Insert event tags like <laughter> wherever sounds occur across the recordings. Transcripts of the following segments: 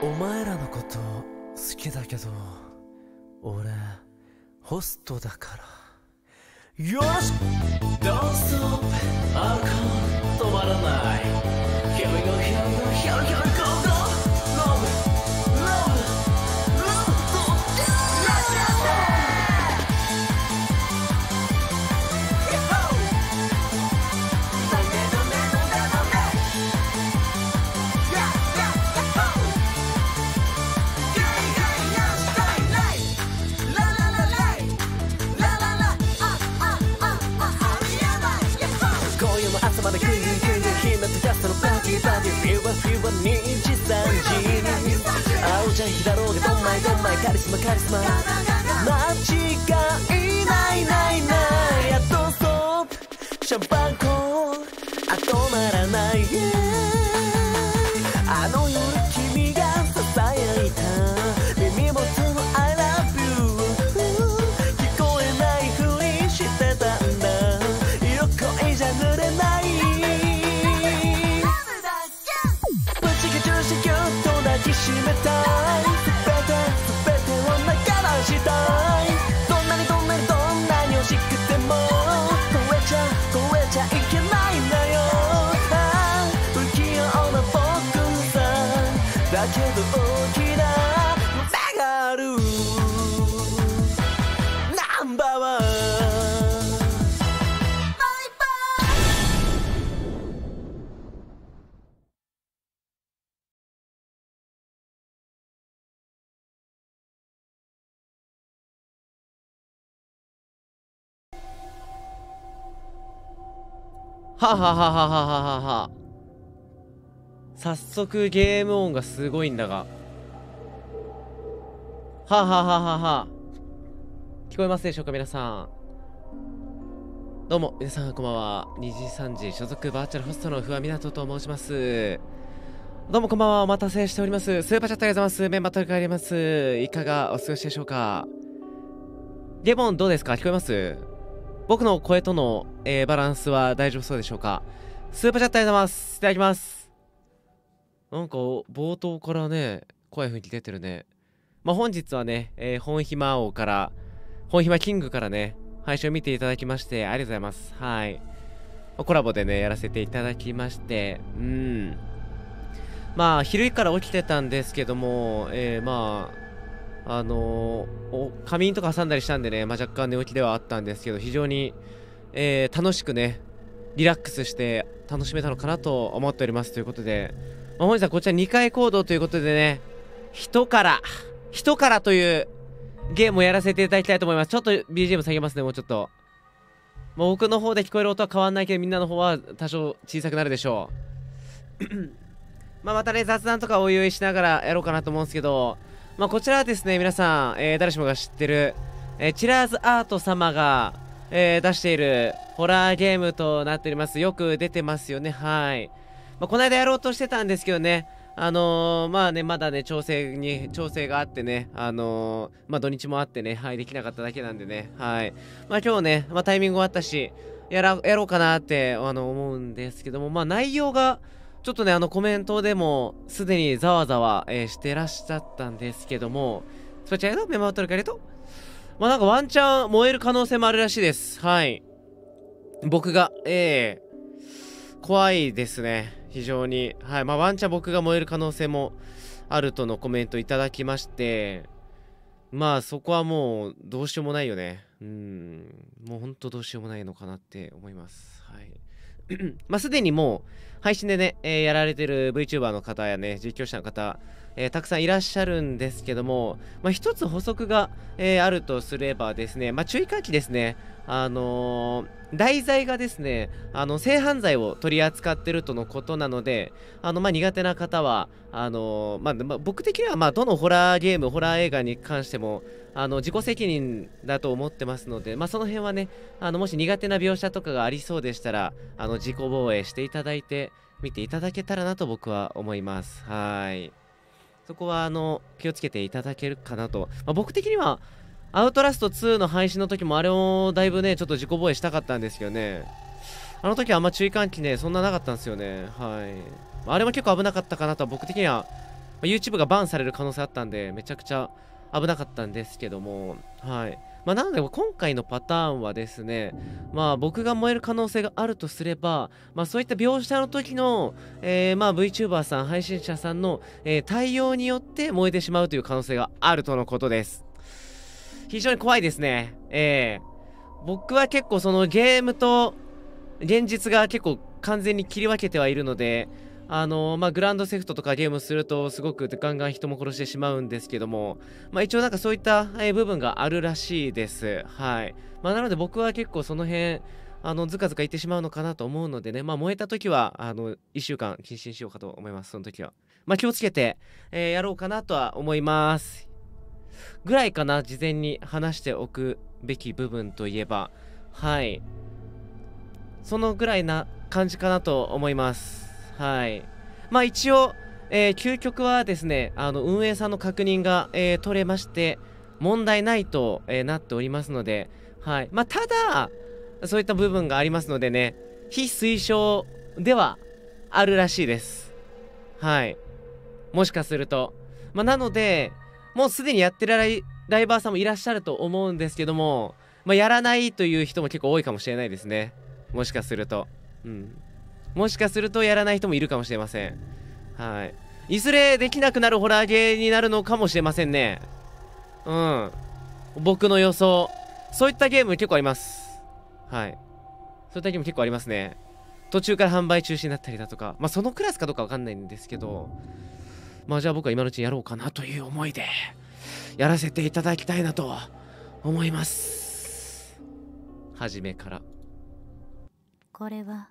お前らのこと好きだけど俺ホストだから。よしく Don't stop 止まらない。Here we go は2時3時に。青ちゃん日だろうがドンマイドンマイカリスマカリスマ。間違いないないない。やっとストップ。シャンパンコーはははははは早速ゲーム音がすごいんだが。ははははは聞こえますでしょうか皆さん。どうも、皆さんこんばんは。にじさんじ所属バーチャルホストの不破湊と申します。どうもこんばんは。お待たせしております。スーパーチャットありがとうございます。メンバー取り替ります。いかがお過ごしでしょうか。ゲボンどうですか？聞こえます？僕の声との、えーバランスは大丈夫そうでしょうか？スーパーチャットありがとうございます。いただきますなんか冒頭からね怖い雰囲気出てるね。まあ本日はね、えー本暇王から本暇キングからね配信を見ていただきましてありがとうございますはいコラボでねやらせていただきましてうんまあ昼から起きてたんですけども、えーまああの仮眠とか挟んだりしたんでね、まあ、若干寝起きではあったんですけど非常に、えー楽しくねリラックスして楽しめたのかなと思っておりますということで、まあ、本日はこちら2回行動ということでね人から人からというゲームをやらせていただきたいと思います。ちょっと BGM 下げますねもうちょっと。もう僕の方で聞こえる音は変わんないけどみんなの方は多少小さくなるでしょう。<clears throat> まあまたね雑談とかおいおいしながらやろうかなと思うんですけどまあこちらはですね皆さん、えー誰しもが知ってる、えーチラーズアート様が、えー出しているホラーゲームとなっております。よく出てますよね。はい、まあ、この間やろうとしてたんですけどね。あのーまあねまだね調整に調整があってね。あのーまあ土日もあってね。はいできなかっただけなんでね。はい。まあ今日ね、まあ、タイミングがあったしやらやろうかなってあの思うんですけども。まあ内容がちょっとねあのコメントでもすでにざわざわ、えーしてらっしゃったんですけどもそちらのメモを取るかありがとうまあなんかワンチャン燃える可能性もあるらしいです。はい。僕がええ怖いですね。非常に。はい。まあワンチャン僕が燃える可能性もあるとのコメントいただきましてまあそこはもうどうしようもないよね。うん。もうほんとどうしようもないのかなって思います。はい。<clears throat> まあすでにもう配信でね、えーやられてる VTuber の方やね実況者の方、えーたくさんいらっしゃるんですけども、まあ、一つ補足が、えーあるとすればですね、まあ、注意喚起ですね。あのー題材がですねあの性犯罪を取り扱ってるとのことなのであの、まあ、苦手な方はあのまあまあ僕的には、ま、どのホラーゲームホラー映画に関してもあの自己責任だと思ってますので、まあ、その辺はねあのもし苦手な描写とかがありそうでしたらあの自己防衛していただいて見ていただけたらなと僕は思います。はい。そこはあの気をつけていただけるかなと、まあ、僕的にはアウトラスト2の配信の時もあれをだいぶねちょっと自己防衛したかったんですけどね。あの時はあんま注意喚起ねそんななかったんですよね。はい。あれも結構危なかったかなと僕的には、まあ、YouTube がバンされる可能性あったんでめちゃくちゃ危なかったんですけども。はい。まあ、なので今回のパターンはですねまあ僕が燃える可能性があるとすればまあそういった描写の時の、えー、まあ VTuber さん配信者さんの、えー、対応によって燃えてしまうという可能性があるとのことです。非常に怖いですね。えー、僕は結構そのゲームと現実が結構完全に切り分けてはいるのであのまあ、グランドセフトとかゲームするとすごくガンガン人も殺してしまうんですけども、まあ、一応なんかそういった、え部分があるらしいです。はい。まあ、なので僕は結構その辺、あの、ずかずか言ってしまうのかなと思うのでね、まあ、燃えた時は、あの、1週間謹慎しようかと思います、その時は。まあ、気をつけて、えー、やろうかなとは思います。ぐらいかな、事前に話しておくべき部分といえば、はい。そのぐらいな感じかなと思います。はい。まあ一応、えー、究極はですねあの運営さんの確認が、えー、取れまして問題ないと、えー、なっておりますのではい。まあただそういった部分がありますのでね非推奨ではあるらしいです。はい。もしかすると。まあなのでもうすでにやってるライバーさんもいらっしゃると思うんですけどもまあやらないという人も結構多いかもしれないですね。もしかすると。うん。もしかするとやらない人もいるかもしれません。はい。いずれできなくなるホラーゲーになるのかもしれませんね。うん。僕の予想。そういったゲーム結構あります。はい。そういったゲーム結構ありますね。途中から販売中止になったりだとか。まあそのクラスかどうかわかんないんですけど。まあじゃあ僕は今のうちにやろうかなという思いでやらせていただきたいなと思います。初めから。これは？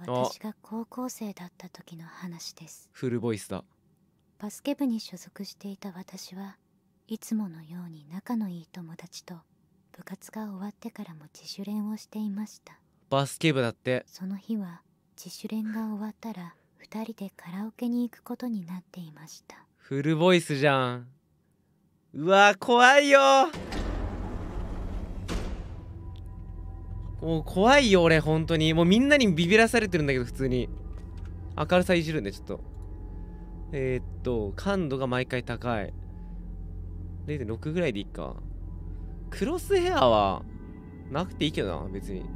私が高校生だった時の話です。フルボイスだ。バスケ部に所属していた私はいつものように仲のいい友達と部活が終わってからも自主練をしていました。バスケ部だって。その日は自主練が終わったら2人でカラオケに行くことになっていました。フルボイスじゃん。うわ怖いよもう怖いよ俺本当に。もうみんなにビビらされてるんだけど普通に。明るさいじるんでちょっと。えー、っと感度が毎回高い。0.6ぐらいでいいか。クロスヘアはなくていいけどな別に、うん、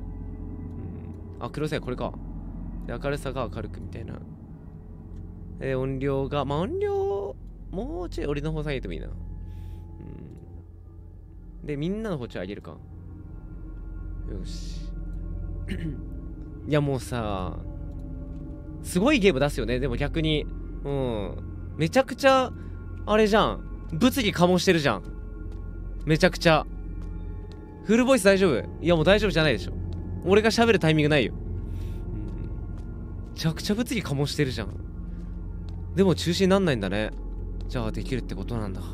あクロスヘアこれか。で明るさが明るくみたいな。え、音量がまあ音量もうちょい俺の方下げてもいいな。うん。でみんなの方ちょい上げるか。よし。いやもうさすごいゲーム出すよね。でも逆にうん。めちゃくちゃあれじゃん。物議かもしてるじゃん。めちゃくちゃ。フルボイス大丈夫？いやもう大丈夫じゃないでしょ。俺が喋るタイミングないよ、うん、めちゃくちゃ物議かもしてるじゃん。でも中止になんないんだね。じゃあできるってことなんだ。はい。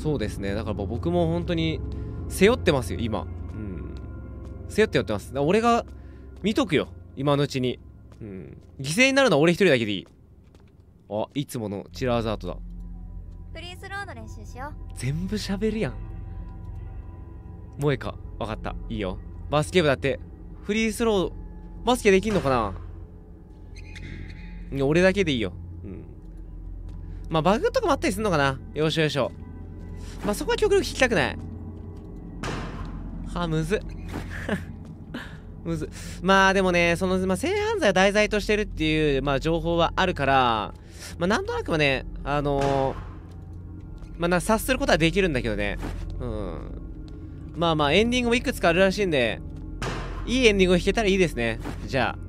そうですね。だから僕も本当に背負ってますよ今。うん。背負ってやってます。俺が見とくよ今のうちに。うん。犠牲になるのは俺一人だけでいい。あいつものチラーザートだ。フリースローの練習しよう。全部喋るやん。萌えか。分かった。いいよ。バスケ部だってフリースローバスケできんのかな。俺だけでいいよ。うん。まあバグとかもあったりすんのかな。よしよしょ。まあそこは極力聞きたくないあむず <laughs> むずまあでもねその、まあ、性犯罪を題材としてるっていう、まあ、情報はあるからまあなんとなくはねあのー、まあな察することはできるんだけどね。うん。まあまあエンディングもいくつかあるらしいんでいいエンディングを弾けたらいいですね。じゃあ。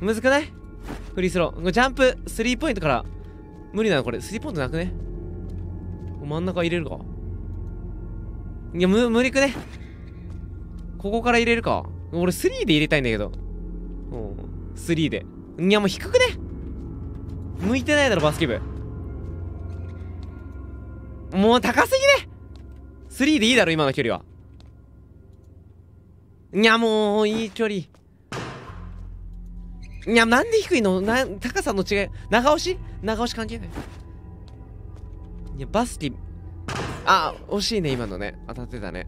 むずくない？フリースロー。ジャンプスリーポイントから。無理なのこれ。スリーポイントなくね？真ん中入れるか。いや、む、無理くね。ここから入れるか。俺3で入れたいんだけど。うん。3で。いや、もう低くね。向いてないだろ、バスケ部。もう高すぎね !3 でいいだろ、今の距離は。いや、もう、いい距離。いや、なんで低いの？な、高さの違い。長押し？長押し関係ない。いや、バスケ、あ惜しいね今のね。当たってたね。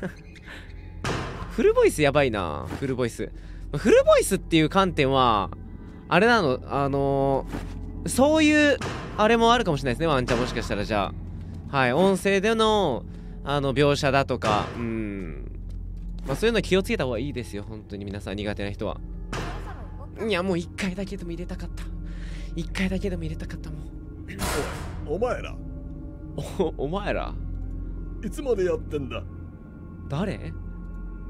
<laughs> フルボイスやばいなフルボイス。フルボイスっていう観点はあれなのあのー、そういうあれもあるかもしれないですねワンちゃんもしかしたらじゃあ。はい音声でのあの描写だとかうん。まあそういうの気をつけた方がいいですよ本当に。皆さん苦手な人は。いやもう一回だけでも入れたかった。一回だけでも入れたかったもんお前ら。<laughs> おお前ら？いつまでやってんだ？誰？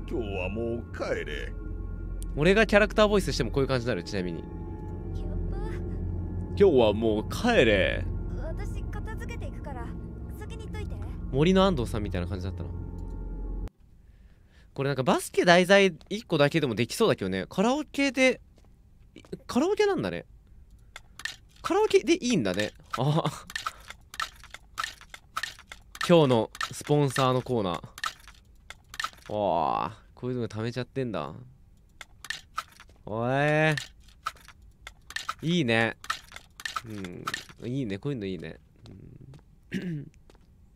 今日はもう帰れ。俺がキャラクターボイスしてもこういう感じになる？ちなみに。今日はもう帰れ。プ私片付けていくから先に行っといて。森の安藤さんみたいな感じだったなこれなんかバスケ題材1個だけでもできそうだけどね。カラオケでいカラオケなんだね。カラオケでいいんだね。あ今日のスポンサーのコーナー。わあこういうの貯めちゃってんだ。おい。いいね。うん。いいね。こういうのいいね、うん。め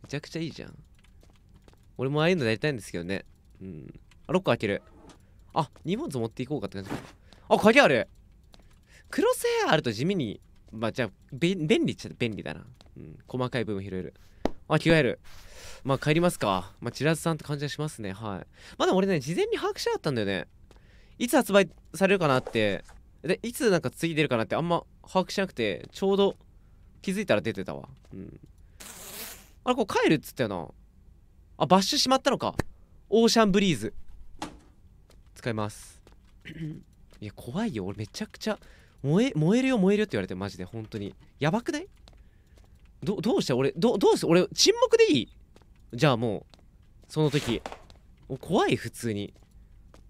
ちゃくちゃいいじゃん。俺もああいうのやりたいんですけどね。うん。あロック開ける。あ荷物持っていこうかって感じ。かあ鍵ある。クロスヘアあると地味にまあじゃあ便利っちゃ便利だな、うん、細かい部分拾える。あ着替える。まあ帰りますか。まあチラズさんって感じがしますね。はい。まだ俺ね事前に把握しなかったんだよね。いつ発売されるかなって。でいつなんか次出るかなってあんま把握しなくてちょうど気づいたら出てたわ。うん。あれこれ帰るっつったよな。あバッシュしまったのか。オーシャンブリーズ。使います。<clears throat> いや怖いよ。俺めちゃくちゃ燃え燃えるよ燃えるよって言われてマジで。本当に。やばくない？どどうして俺どどうして俺沈黙でいい？じゃあもうその時。怖い普通に。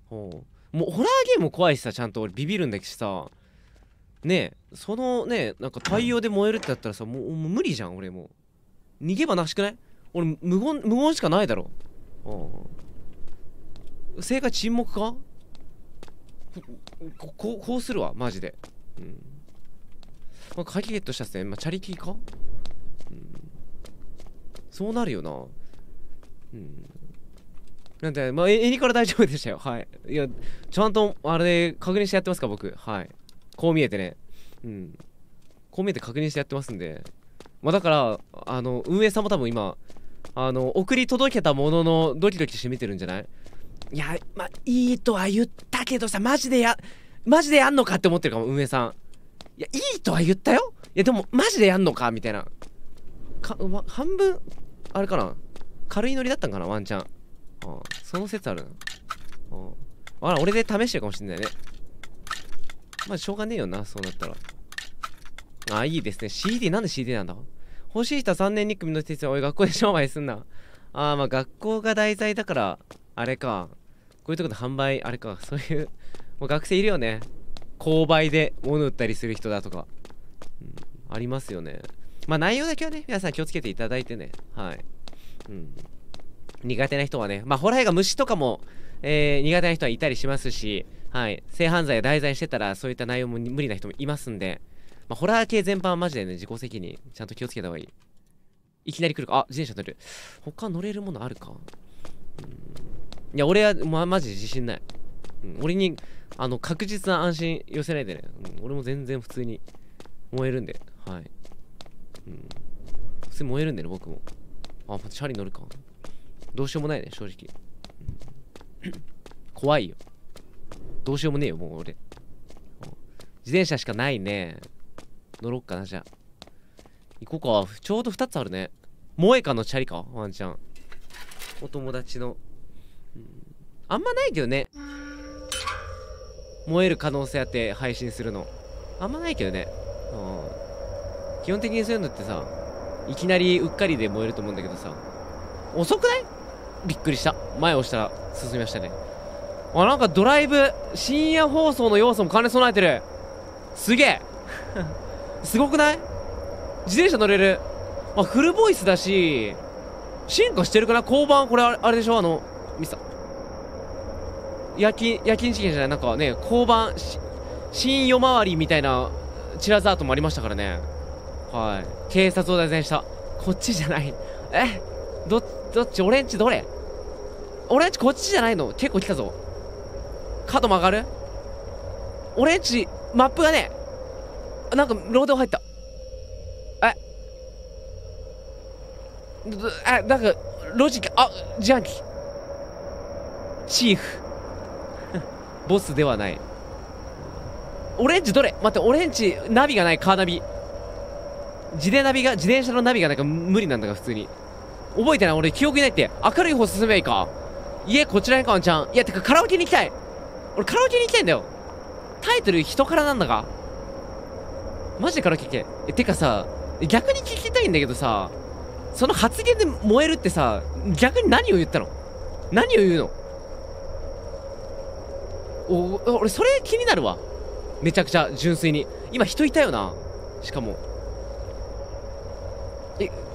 ほう。もうホラーゲーム怖いしさちゃんと。俺ビビるんだけどさ。ねえそのねなんか太陽で燃えるってなったらさもうもう無理じゃん俺もう。逃げ場なしくない？俺無言無言しかないだろ。う。ん正解沈黙か？ここうこうするわマジで。うん。まあ鍵ゲットしたっすね。まあチャリティーか？そうなるよな。うん。なんでまあ絵にから大丈夫でしたよ。はい。いやちゃんとあれ確認してやってますか僕。はい。こう見えてね。うん。こう見えて確認してやってますんで。まあだからあの運営さんも多分今あの送り届けたもののドキドキして見てるんじゃない？いやまあいいとは言ったけどさマジでやマジでやんのかって思ってるかも運営さん。いやいいとは言ったよ？いやでもマジでやんのか？みたいな。か、ま、半分あれかな？軽いノリだったんかな？ワンチャンああその説ある？なあああら俺で試してるかもしんないね。まあしょうがねえよなそうなったら。あいいですね。CD なんで CD なんだ？欲しい人は3年2組の施設おい学校で商売すんな。あーまあ学校が題材だからあれか。こういうとこで販売あれか。そういうもう学生いるよね。購買で物売ったりする人だとか、うん、ありますよね。まあ内容だけはね皆さん気をつけていただいてねはいうん苦手な人はねまあホラー映画虫とかも、えー苦手な人はいたりしますしはい性犯罪を題材にしてたらそういった内容も無理な人もいますんでまあ、ホラー系全般はマジでね、自己責任、ちゃんと気をつけた方がいい。いきなり来るか。あ、自転車乗れる。他乗れるものあるか。うん、いや、俺は、ま、マジで自信ない。うん、俺に、あの、確実な安心寄せないでね。うん、俺も全然普通に燃えるんで。はい。うん。普通燃えるんでね、僕も。あ、チャリ乗るか。どうしようもないね、正直。怖いよ。どうしようもねえよ、もう俺。自転車しかないね。乗ろっかなじゃあ行こうかちょうど2つあるね萌えかのチャリかワンちゃんお友達の、あんまないけどね燃える可能性あって配信するのあんまないけどねうん基本的にそういうのってさいきなりうっかりで燃えると思うんだけどさ遅くない？びっくりした。前押したら進みましたね。あなんかドライブ深夜放送の要素も兼ね備えてる。すげえ。<laughs> すごくない？自転車乗れる、まあ、フルボイスだし進化してるかな？交番？これあれでしょ？あのミサ。夜勤夜勤事件じゃない。なんかね交番し新夜回りみたいなチラザートもありましたからねはい。警察を題材にした。こっちじゃない。え？どどっち？俺んちどれ？俺んちこっちじゃないの？結構来たぞ。角曲がる？俺んちマップがねなんかロード入った。え？あなんかロジックあジャンキチーフ。<laughs> ボスではない。オレンジどれ？待ってオレンジナビがないカーナビ。自転ナビが自転車のナビがなんか無理なんだが普通に。覚えてない？俺記憶にないって。明るい方進めばいいか。家こちらにかワンちゃん。いやてかカラオケに行きたい。俺カラオケに行きたいんだよ。タイトル人からなんだがマジでカラオケ行け。えてかさ逆に聞きたいんだけどさその発言で燃えるってさ逆に何を言ったの？何を言うの？お俺それ気になるわ。めちゃくちゃ純粋に。今人いたよな。しかも。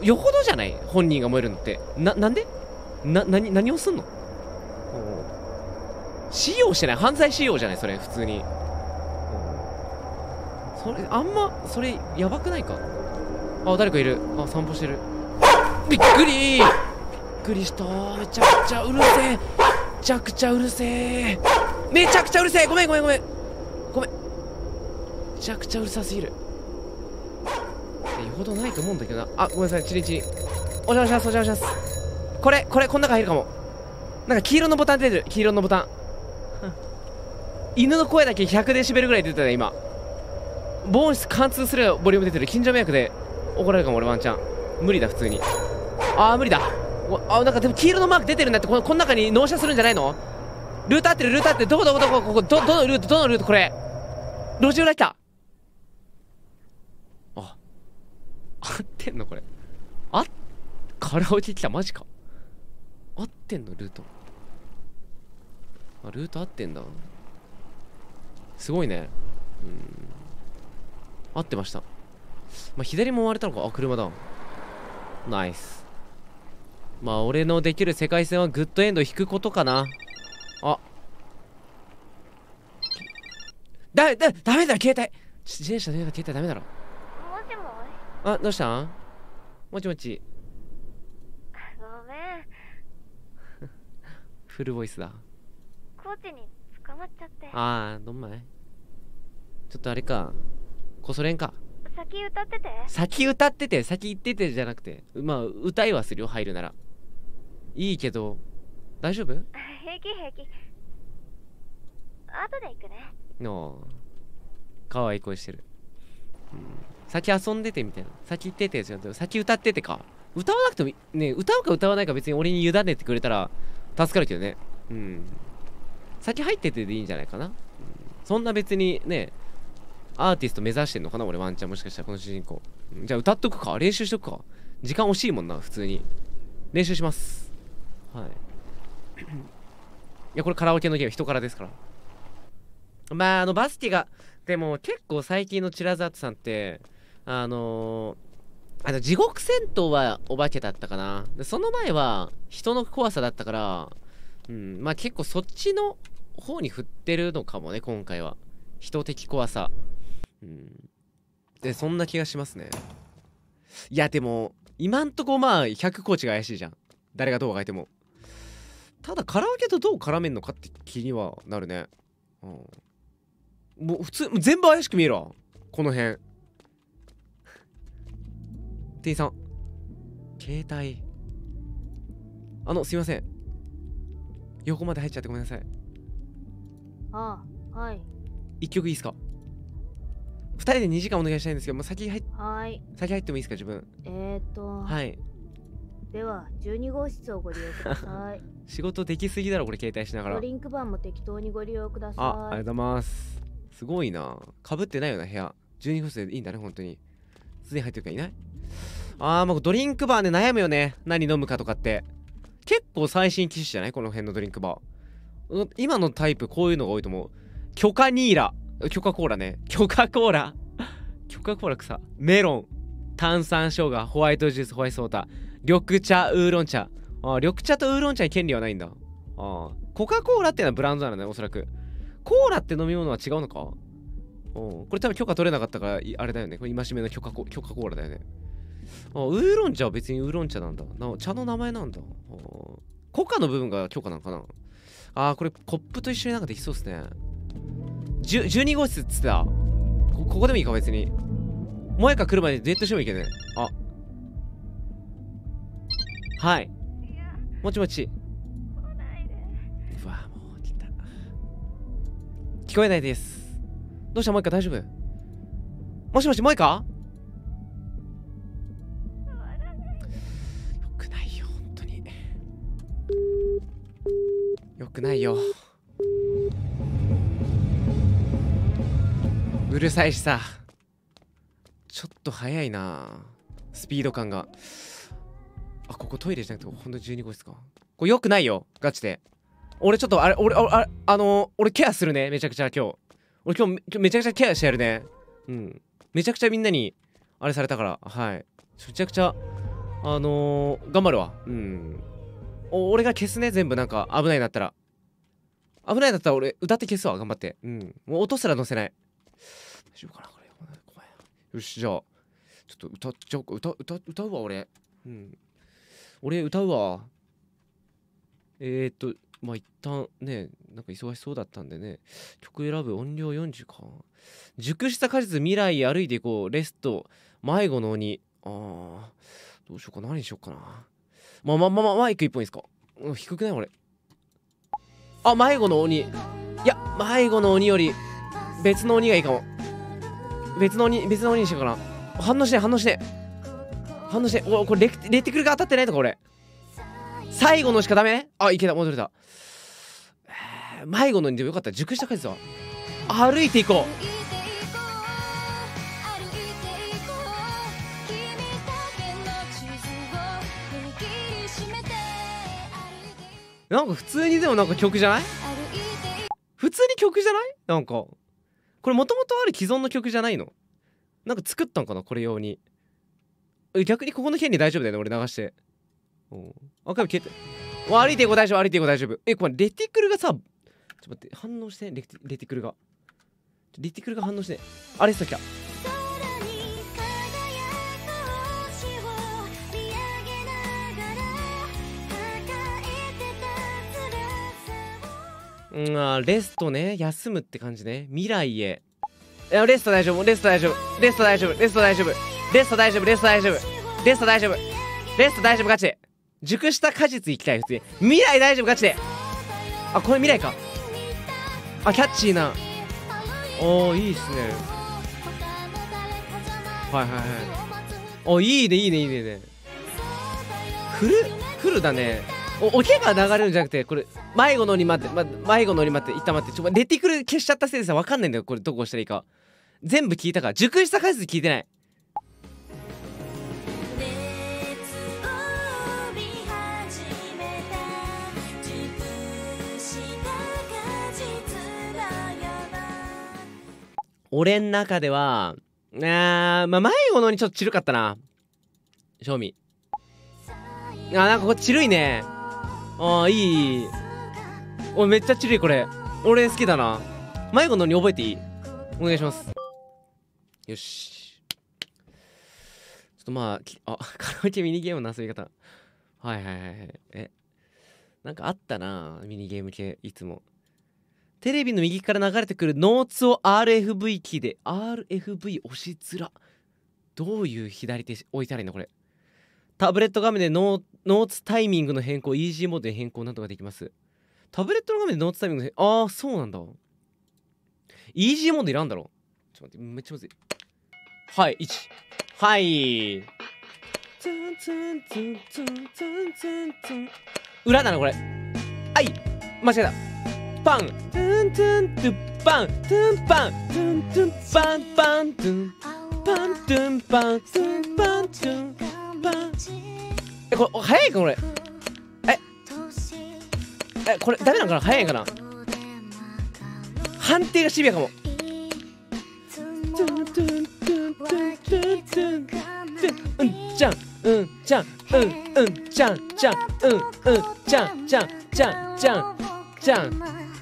よほどじゃない？本人が燃えるのって。ななんで？な何何をすんの？使用してない。犯罪使用じゃないそれ普通に。それあんまそれやばくないか？あ誰かいる。あ散歩してる。びっくり！びっくりした。めちゃくちゃうるせえ。めちゃくちゃうるせえ。めちゃくちゃうるせえ！ごめんごめんごめん。ごめん。めちゃくちゃうるさすぎる。よほどないと思うんだけどな。あごめんなさい。チリチリ。お邪魔します。お邪魔します。これこれこん中入るかも。なんか黄色のボタン出てる。黄色のボタン。犬の声だけ100デシベルぐらい出てたね今。防音室貫通するボリューム出てる。近所迷惑で怒られるかも俺ワンチャン無理だ普通に。あー無理だ。あなんかでも黄色のマーク出てるんだってこのこの中に納車するんじゃないの？ルート合ってるルート合ってる。どこどこどこここどどのルートどのルートこれ。路地裏来たあ合ってんの？これ。あカラオケ来た？マジか。合ってんの？ルート。あルート合ってんだ。すごいね。うん。合ってました。まあ左も割れたのか？あ車だ。ナイス。まあ俺のできる世界線はグッドエンド引くことかな。あ。だだダメだ！携帯。自転車で携帯ダメだろ。あどうしたん？もちもちごめん。<laughs> フルボイスだ。コーチに捕まっちゃって。ああどんまい。ちょっとあれか。こそれんか。先歌ってて。先歌ってて先言っててじゃなくて。まあ歌いはするよ入るなら。いいけど大丈夫？平気平気。後で行くね。の可愛い声してる、うん、先遊んでてみたいな。先言っててじゃなくて先歌っててか。歌わなくてもね歌うか歌わないか別に俺に委ねてくれたら助かるけどね。うん。先入っててでいいんじゃないかな、うん、そんな別にねアーティスト目指してんのかな俺ワンちゃんもしかしたらこの主人公、じゃあ歌っとくか。練習しとくか。時間惜しいもんな普通に。練習します。はい。いやこれカラオケのゲーム人からですから。まああのバスケがでも結構最近のチラザートさんってあのーあの地獄戦闘はお化けだったかな。でその前は人の怖さだったからうんまあ結構そっちの方に振ってるのかもね今回は。人的怖さ。うん。でそんな気がしますね。いやでも今んとこまあ100コーチが怪しいじゃん。誰がどう書いても。ただカラオケとどう絡めんのかって気にはなるね。うん。もう普通全部怪しく見えるわ。この辺。店員さん。携帯。あのすいません。横まで入っちゃってごめんなさい。ああはい。一曲いいですか？二人で2時間お願いしたいんですけどもう先入っはい。先入ってもいいですか自分？えー、っと、はい。では12号室をご利用ください。<laughs> 仕事できすぎだろこれ携帯しながら。ドリンクバーも適当にご利用ください。あありがとうございます。すごいな。かぶってないよな部屋。12号室でいいんだね本当に。すでに入ってるからいない？あーもうドリンクバーで悩むよね。何飲むかとかって。結構最新機種じゃない？この辺のドリンクバー。今のタイプこういうのが多いと思う。キョカニーラ。キョカコーラね。キョカコーラ。キョカコーラ草メロン。炭酸生姜。ホワイトジュース。ホワイトソーダ。緑茶ウーロン茶。あ緑茶とウーロン茶に権利はないんだ。あー。コカ・コーラっていうのはブランドなんだねおそらく。コーラって飲み物は違うのか？うん。これ多分許可取れなかったからあれだよね。これ戒めの許可許可コーラだよね。あウーロン茶は別にウーロン茶なんだ。な茶の名前なんだ。あコカの部分が許可なのかな。あーこれコップと一緒になんかできそうですね。10 12号室っつってた。こここでもいいか別に。萌香来るまでデートしてもいいけどね。あ。はい。もちもち。うわもう来た。聞こえないです。どうした？萌香大丈夫？もしもし？萌香よよくないよ。うるさいしさ。ちょっと早いな。スピード感が。あここトイレじゃなくてほんと12号室か。これよくないよ。ガチで。俺ちょっとあれ俺あああのー俺ケアするね。めちゃくちゃ今日。俺今日めちゃくちゃケアしてやるね。うん。めちゃくちゃみんなにあれされたから。はい。めちゃくちゃあのー、頑張るわ。うん。俺が消すね。全部なんか危ないなったら。危ないだったら俺歌って消すわ。頑張って。うん。もう音すら載せない。大丈夫かなこれ。怖いよしじゃあ。ちょっと歌っちゃおうか。歌歌歌うわ俺。うん。俺歌うわ。えー、っとまあ一旦ねなんか忙しそうだったんでね。曲選ぶ。音量40か。熟した果実未来歩いていこう。レスト迷子の鬼。あー。どうしようかな。何にしようかな。まあまあまあまマイク一本いいですか低くない俺あ迷子の鬼いや迷子の鬼より別の鬼がいいかも別の鬼別の鬼にしようかな反応して反応して反応しておこれレクレティクルが当たってないとか俺最後のしかダメあいけた戻れた迷子の鬼でもよかった熟した果実は歩いていこうなんか普通にでもなんか曲じゃない？普通に曲じゃない？なんか。これもともとある既存の曲じゃないの？なんか作ったんかな？これ用に。逆にここの権利大丈夫だよね？俺流して。う。んあか消えて。歩いていこう。大丈夫。歩いていこう。大丈夫。えこれレティクルがさちょっと待って。反応してレティレティクルが。レティクルが反応してあれさっきゃうんあレストね休むって感じね。未来へ。いやレスト大丈夫。レスト大丈夫。レスト大丈夫。レスト大丈夫。レスト大丈夫。レスト大丈夫。レスト大丈夫。レスト大丈夫ガチで熟した果実行きたい普通に。未来大丈夫ガチであこれ未来か。あキャッチーな。おーいいっすね。はいはいはい。おいいねいいねいいねいいね。フルフルだね。おおけが流れるんじゃなくてこれ迷子のに待って、ま、迷子のに待って一旦待ってちょレティクル消しちゃったせいでさ分かんないんだよこれどこ押したらいいか。全部聞いたから熟した果実聞いてない。俺ん中ではあまあ迷子のにちょっとチルかったな。正味。あなんかこれチルいね。あーいい。おめっちゃチルいこれ。俺好きだな。迷子のに覚えていい？お願いします。よし。ちょっとまあきあ <laughs> カラオケミニゲームの遊び方。はいはいはいはい。えなんかあったなミニゲーム系いつも。テレビの右から流れてくるノーツを RFV キーで RFV 押しづら。どういう左手置いたらいいのこれ。タブレット画面でノーノーツタイミングの変更イージーモードで変更などができます。タブレットの画面でノーツタイミングの変ああそうなんだ。イージーモードいらんだろ。ちょっと待ってめっちゃむずい。はい1はい。ツンツンツンツンツンツン。ツン裏だなこれ。はい間違えた。パン。トゥントゥントゥパン。トゥンパン。トゥントゥンパンパン。トゥン。パントゥンパン。トゥンパントゥンパン。えこれ早いかこれ。ええこれダメなのかな？早いかな？判定がシビアかも。うん。じゃん。うん。じゃん。うん。うん。じゃん。じゃん。うん。うん。じゃん。じゃん。じゃん。じゃん。じゃん。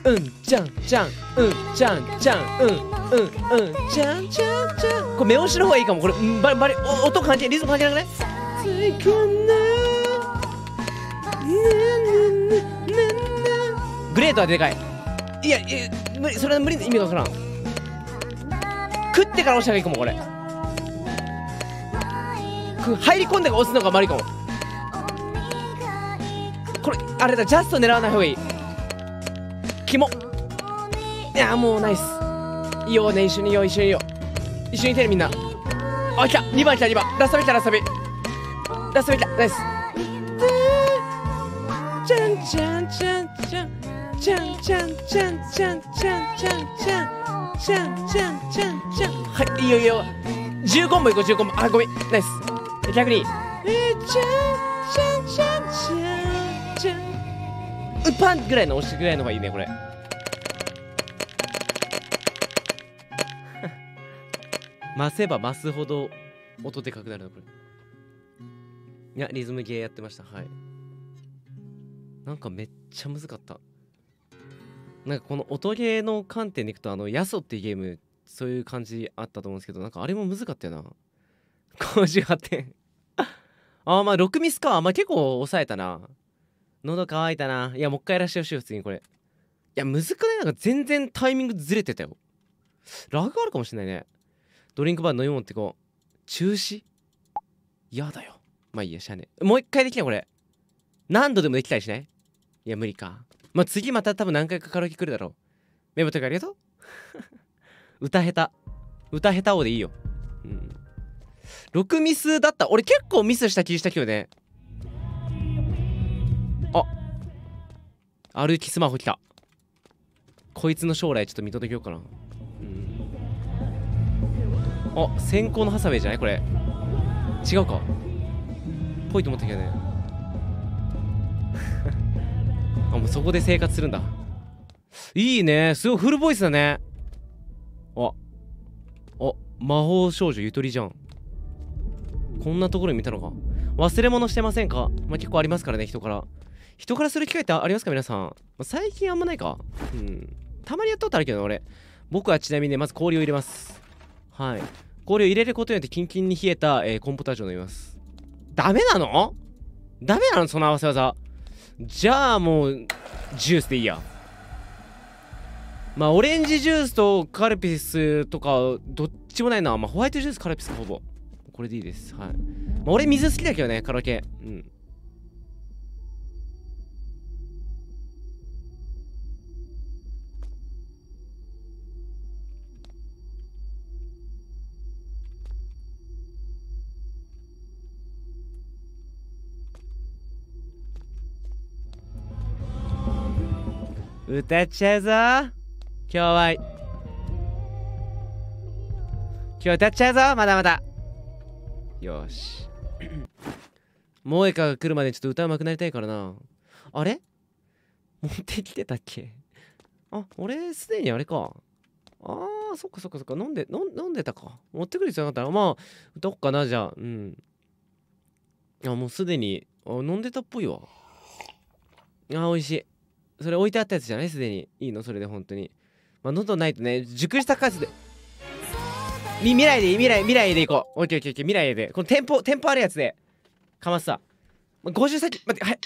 うん。じゃん。じゃん。うん。じゃん。じゃん。うん。うん。うん。じゃん。じゃん。じゃん。これ目押しの方がいいかもこれうん。バリバリお音感じリズム感じなくねついグレートはでかい。いやいや無理それは無理意味がわからん。食ってから押した方がいいかもこれ。入り込んで押すのが悪いかも。これあれだジャスト狙わない方がいい。キモいやもうナイス。いいよね一緒にいいよ一緒にいいよ一緒にいてるみんな。あ来た。2番来た2番。ラストビ来たラストビラストビ来たナイス。んじゃんじゃんじゃんじゃんじゃんじゃんじゃんじゃんじゃんじゃんじゃんじゃんじゃんじゃんはいいいよいいよ10コンボいこう10コンボあごめんナイス逆にえー、じゃんじゃんじゃんじゃんじゃんうパンぐらいの押しぐらいの方がいいねこれ増せば増すほど音でかくなるなこれいやリズムゲーやってましたはいなんかめっちゃ難かった。なんかこの音ゲーの観点でいくとあのヤソっていうゲームそういう感じあったと思うんですけどなんかあれも難かったよな。58点あーまあ6ミスか。まあ結構抑えたな。喉乾いたな。いやもう一回やらしてほしいよ普通にこれ。いやむずくないなんか全然タイミングずれてたよ。ラグあるかもしれないね。ドリンクバー飲み物ってこう中止？やだよ。まあいいやしゃあねもう一回できないこれ。何度でもできたりしない？いや無理か。まあ次また多分何回かカラオケ来るだろう。メモとかありがとう。<laughs> 歌下手。歌下手王でいいよ。うん。6ミスだった。俺結構ミスした気したけどね。あ。歩きスマホ来た。こいつの将来ちょっと見届けようかな。うん。あ先行のハサウェイじゃない？これ。違うか。ぽいと思ったけどね。あもうそこで生活するんだ。いいね。すごいフルボイスだね。ああ魔法少女ゆとりじゃん。こんなところに見たのか。忘れ物してませんか？まあ結構ありますからね人から。人からする機会ってありますか皆さん、まあ最近あんまないか。うん。たまにやったことあるけど俺。僕はちなみにねまず氷を入れます。はい。氷を入れることによってキンキンに冷えた、えーコンポタージュを飲みます。ダメなの？ダメなの？その合わせ技。じゃあもうジュースでいいや。まあオレンジジュースとカルピスとかどっちもないな。まあホワイトジュースカルピスかほぼ。これでいいです。はい、まあ、俺水好きだけどねカラオケ。うん。歌っちゃうぞ。今日は。今日歌っちゃうぞ。まだまだ。よし。萌えかが来るまでちょっと歌うまくなりたいからな。あれ？持ってきてたっけ？あ俺すでにあれか。あーそっかそっかそっか。飲んで飲んでたか。持ってくる必要なかったらまあ歌おっかなじゃあ。うん。あもうすでに。あ飲んでたっぽいわ。あー美味しい。それ置いてあったやつじゃない？すでに。いいの？それで本当に。まあ喉ないとね熟した数で。み未来でいい未来未来でいこう。オッケーオッケーオッケー。未来で。このテンポテンポあるやつで。かますさまあ50先待ってはい。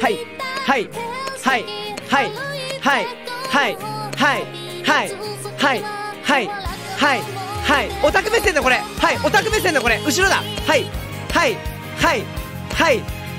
はいはい。はい。はい。はい。はい。はい。はい。はい。はい。はい。はい。オタク目線だこれ。はい。オタク目線だこれ。後ろだ。はい。はい。はい。はい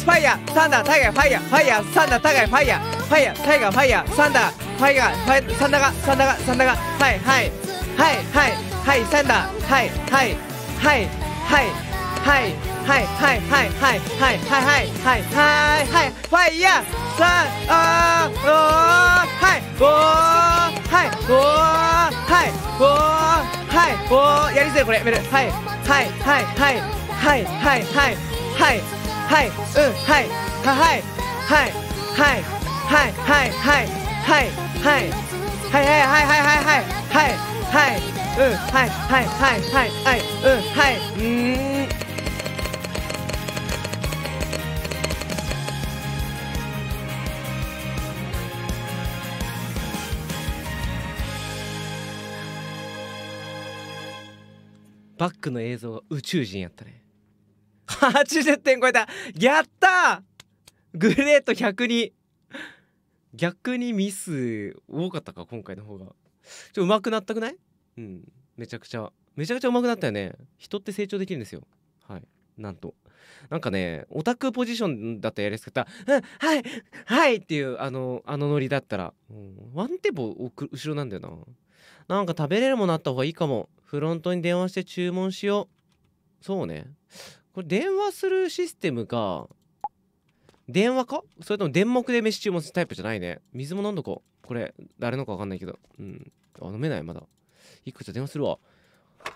スパイヤーサンダータイガーファイヤーファイヤーサンダータイガーファイヤーファイヤータイガーファイヤーサンダーファイガーファイサンダーがサンダーがサンダーがはいはいはいはいはいサンダーはいはいはいはいはいはいはいはいはいはいはいはいはいはいはいファイヤーさあおーはいおーはいおーはいおーはいおーやりづらいこれやめるはいはいはいはいはいはいはいはいはい。うん。はい。はい。はい。はい。はい。はい。はい。はい。はい。はい。はい。はい。はい。はい。はい。はい。はい。はいうん。はい。はい。はい。はい。はい。うん。はい。うん。バックの映像が宇宙人やったね。80点超えた。やったグレート102逆にミス多かったか今回の方が。ちょ上手くなったくない？うん。めちゃくちゃ。めちゃくちゃ上手くなったよね。人って成長できるんですよ。はい。なんと。なんかねオタクポジションだったらやりやすかった「うんはいはい」っていうあのあのノリだったら、うん、ワンテンポ後ろなんだよな。なんか食べれるものあった方がいいかも。フロントに電話して注文しよう。そうね。これ電話するシステムか電話か？それとも電目で飯注文するタイプじゃないね。水も飲んどこう。これ誰のか分かんないけど。うん。あ飲めないまだ。いくつ電話するわ。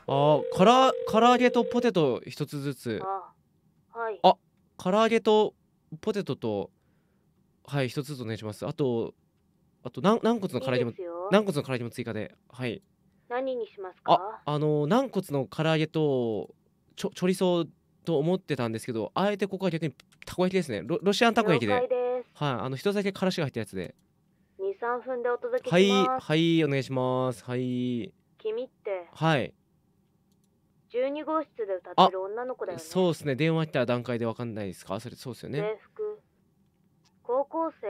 あーから唐揚げとポテト一つずつ。あはい。あ唐揚げとポテトとはい一つずつお願いします。あとあと軟軟骨の唐揚げも軟骨の唐揚げも追加で。はい。何にしますあか？あの軟骨の唐揚げとちょチョリソーと思ってたんですけどあえてここは逆にたこ焼きですね。ロロシアンたこ焼きで。はいあの一つだけからしが入ったやつで。23分でお届けはいします、はいお願いします。はい。君って。はい。12号室で歌ってる女の子だよね。そうですね。電話来た段階でわかんないですか？それそうですよね。制服。高校生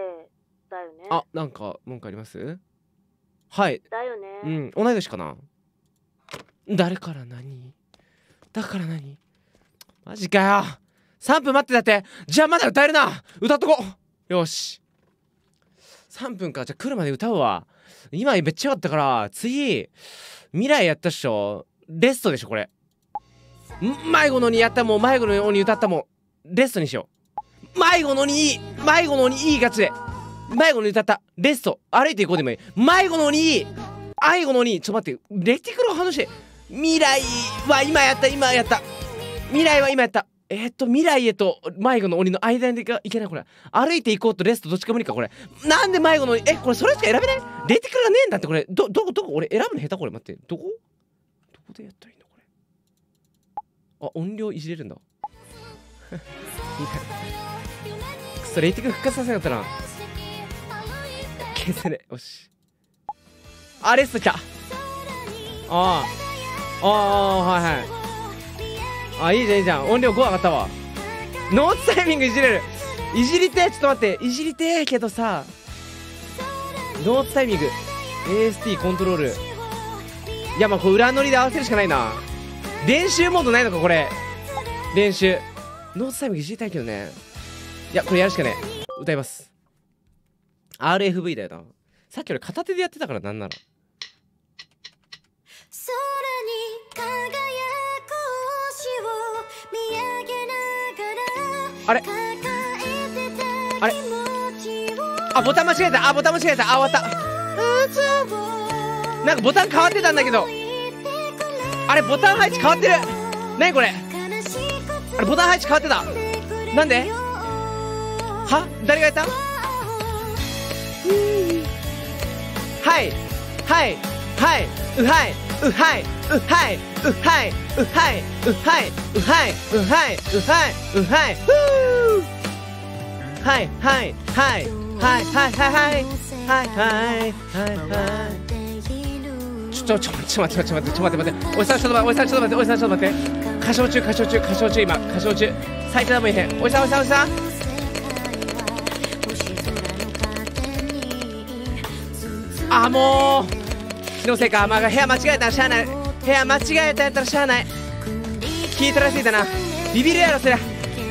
だよね。あなんか文句あります？はい。だよね、うん同い年かな？誰から何？だから何？マジかよ。3分待ってだって。じゃあまだ歌えるな。歌っとこよし。3分か。じゃあ来るまで歌うわ。今めっちゃ良かったから次未来やったっしょ。レストでしょこれ。迷子のにやったもん。迷子のように歌ったもん。レストにしよう。迷子のにいい。迷子のにいいガチで。迷子のに歌った。レスト。歩いていこうでもいい。迷子のにいい。迷子のにちょっと待って。レティクルを話して。未来は今やった今やった。未来は今やった。え、っと未来へと迷子の鬼の間にいけないこれ。歩いていこうとレストどっちか無理かこれ。なんで迷子の鬼えこれそれしか選べない？レティクルがねえんだってこれ。どどこどこ？俺選ぶの下手これ待って。どこ？どこでやったらいいのこれ？あ音量いじれるんだ。<laughs> いやくそレティクル復活させなかったな。消せねよし。あレスト来た。ああああはいはい。あいいじゃんいいじゃん。音量5上がったわ。ノーツタイミングいじれる。いじりてえちょっと待って。いじりてえけどさ。ノーツタイミング。AST コントロール。いやまあこれ裏乗りで合わせるしかないな。練習モードないのかこれ。練習。ノーツタイミングいじりたいけどね。いやこれやるしかね歌います。RFV だよなさっき俺片手でやってたからなんなら。空に輝あれ？あれ？あボタン間違えた。あボタン間違えた。あ終わった。なんかボタン変わってたんだけど。あれボタン配置変わってる。何これ？あれボタン配置変わってた？なんで？は？誰がやった？はい。はい。はい。うはい。うはい。うはいうはいうはいうはいうはいうはいうはいうはいふーはいはいはいはいはいはいはいはいはいはいはい。ちょちょちょちょ待ってちょ待ってちょ待って待って。おじさんちょっと待っておじさんちょっと待っておじさんちょっと待って。歌唱中歌唱中歌唱中今。歌唱中。最低だもんいへんおじさんおじさんおじさん。あもう。気のせいか。まあ部屋間違えたらしゃあない。部屋間違えたやったらしゃあない。聞いたらしいだな。ビビるやろそりゃ。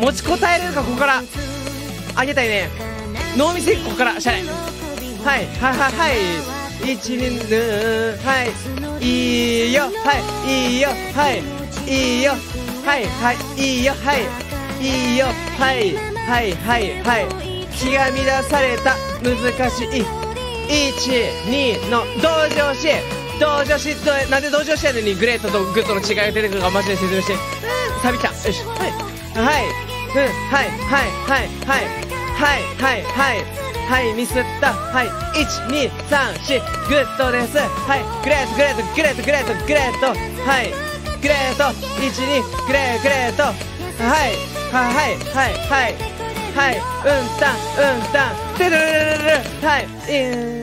持ちこたえれるかここから。あげたいね。脳みそここからしゃあない。はいはいはいはい。一輪ぬはい。いいよ。はいいいよ。はいいいよ。はいはいいいよ。はいいいよ。はいはいはいはい。気が乱された。難しい。12の同情し。同情しどなんで同情しやのにグレートとグッドの違いが出てくるかマジで説明して。サビきたよし。はい。はい。はい。はい。はい。はい。はい。はい。はい。ミスったはい。1234グッドですはい。グレートグレートグレートグレートグレートはい。グレート12グレーグレートはい。はい。はい。はい。はい。はい。うんたんうんたんてるるるるはい。うん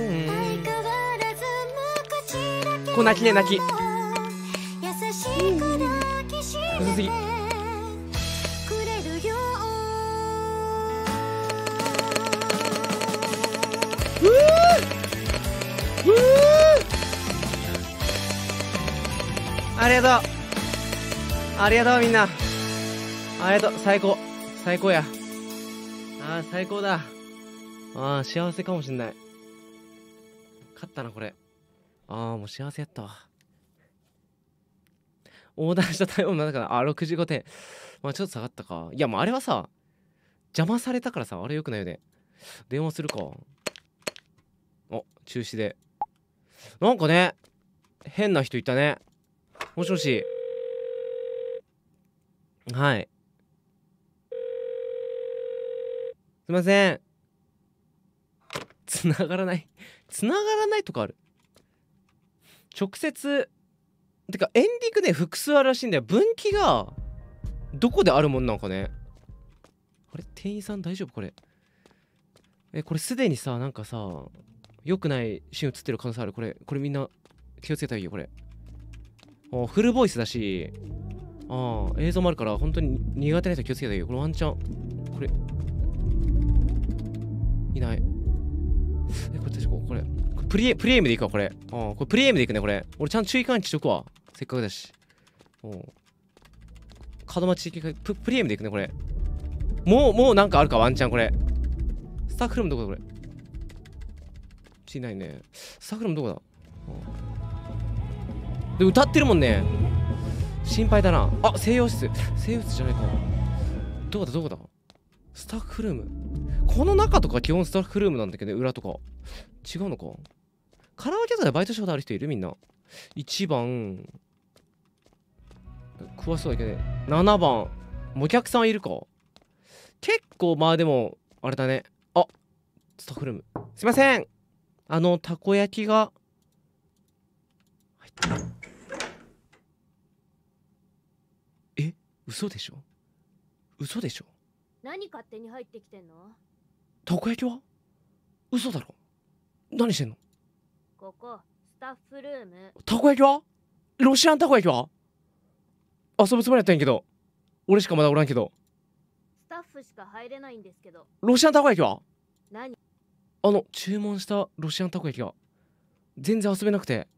こう泣きね泣き優しく抱きしめ薄すぎてくれるよありがとう。ありがとうみんな。ありがとう。最高。最高や。あー最高だ。あー幸せかもしんない。勝ったなこれあーもう幸せやったわ。オーダーしたタイムなんだからあ65点まあちょっと下がったか。いやもうあれはさ邪魔されたからさあれよくないよね。電話するか。お中止で。なんかね変な人いたね。もしもし。はい。すいません。繋がらない。繋がらないとかある。直接てかエンディングね複数あるらしいんだよ。分岐がどこであるもんなんかね。あれ店員さん大丈夫？これ。えこれすでにさなんかさ良くないシーン映ってる可能性ある？これこれみんな気をつけた方がいいよこれ。あフルボイスだし。ああ映像もあるから本当に苦手な人気をつけた方がいいよ。これワンチャン。これ。いない。えこれ確かこれこれ。プリエプリエムでいくわこれ。ああこれプリエムでいくねこれ。俺ちゃんと注意喚起しとくわ。せっかくだし。おう門町地域ププリエムでいくねこれ。もうもうなんかあるかワンチャンこれ。スタッフルームどこだこれ？ちいないね。スタッフルームどこだ？あで歌ってるもんね。心配だな。あ西洋室。西洋室じゃないか。どこだ？どこだ？スタッフルーム。この中とか基本スタッフルームなんだけどね裏とか。違うのか？カラオケとかでバイトしたことある人いる？みんな。1番。詳しそうだけどね。7番。お客さんいるか？結構まあでもあれだね。あスタッフルーム。すいません。あのたこ焼きが。入ってえ嘘でしょ？嘘でしょ？何勝手に入ってきてんの？たこ焼きは？嘘だろ。何してんの？ここスタッフルーム。たこ焼きは？ロシアンたこ焼きは？遊ぶつもりやったんやけど。俺しかまだおらんけど。スタッフしか入れないんですけど。ロシアンたこ焼きは？何？あの注文したロシアンたこ焼きが全然遊べなくて。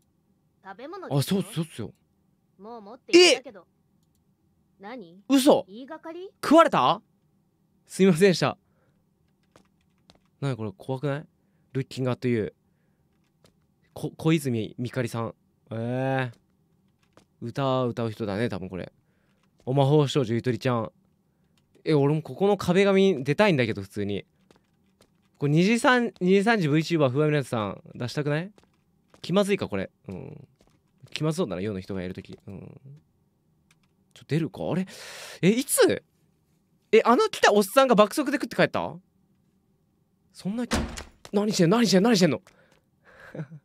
食べ物あそううそうっすよ。もう持ってきたけど。何？嘘。言いがかり？食われた？すいませんでした。なにこれ怖くない？ルッキンガーという。こ小泉みかりさん。ええ歌歌う人だね多分これ。お魔法少女ゆとりちゃん。え俺もここの壁紙出たいんだけど普通に。これ2時3 2時3時 VTuber 不安のやつさん出したくない？気まずいかこれ。うん。気まずそうだな世の人がやるとき。うん。ちょ出るか？あれ？えいつ？えあの来たおっさんが爆速で食って帰った？そんな何してんの何してんの？何してんの？<laughs>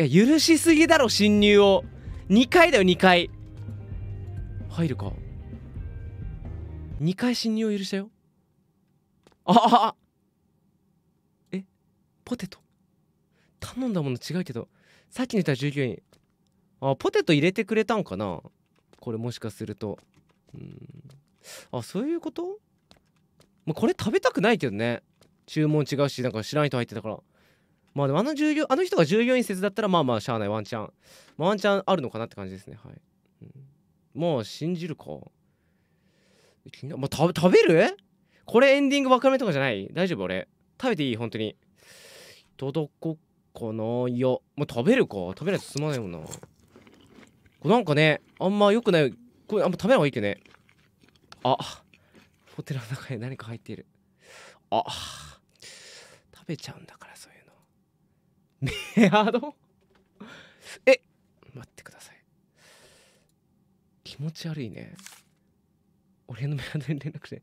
いや許しすぎだろ侵入を。2回だよ2回。入るか。2回侵入を許したよ。あああえポテト。頼んだもの違うけどさっきの人は従業員。あポテト入れてくれたんかな。これもしかすると。うん。あそういうこと？まあ、これ食べたくないけどね。注文違うしなんか知らない人入ってたから。まあでもあの従業あの人が従業員説だったらまあまあしゃあないワンチャン、まあ、ワンチャンあるのかなって感じですね。はい、うん、もう信じるか。気になまあ、食べる？これエンディング分かれ目とかじゃない？大丈夫俺。食べていい？本当に。届こっかないや、まあ、食べるか。食べないと進まないもんな。これなんかねあんま良くない。これあんま食べない方がいいけどね。あ。ホテルの中に何か入っている。あ。食べちゃうんだからそういうメアド？え待ってください。気持ち悪いね。俺のメアドに連絡して。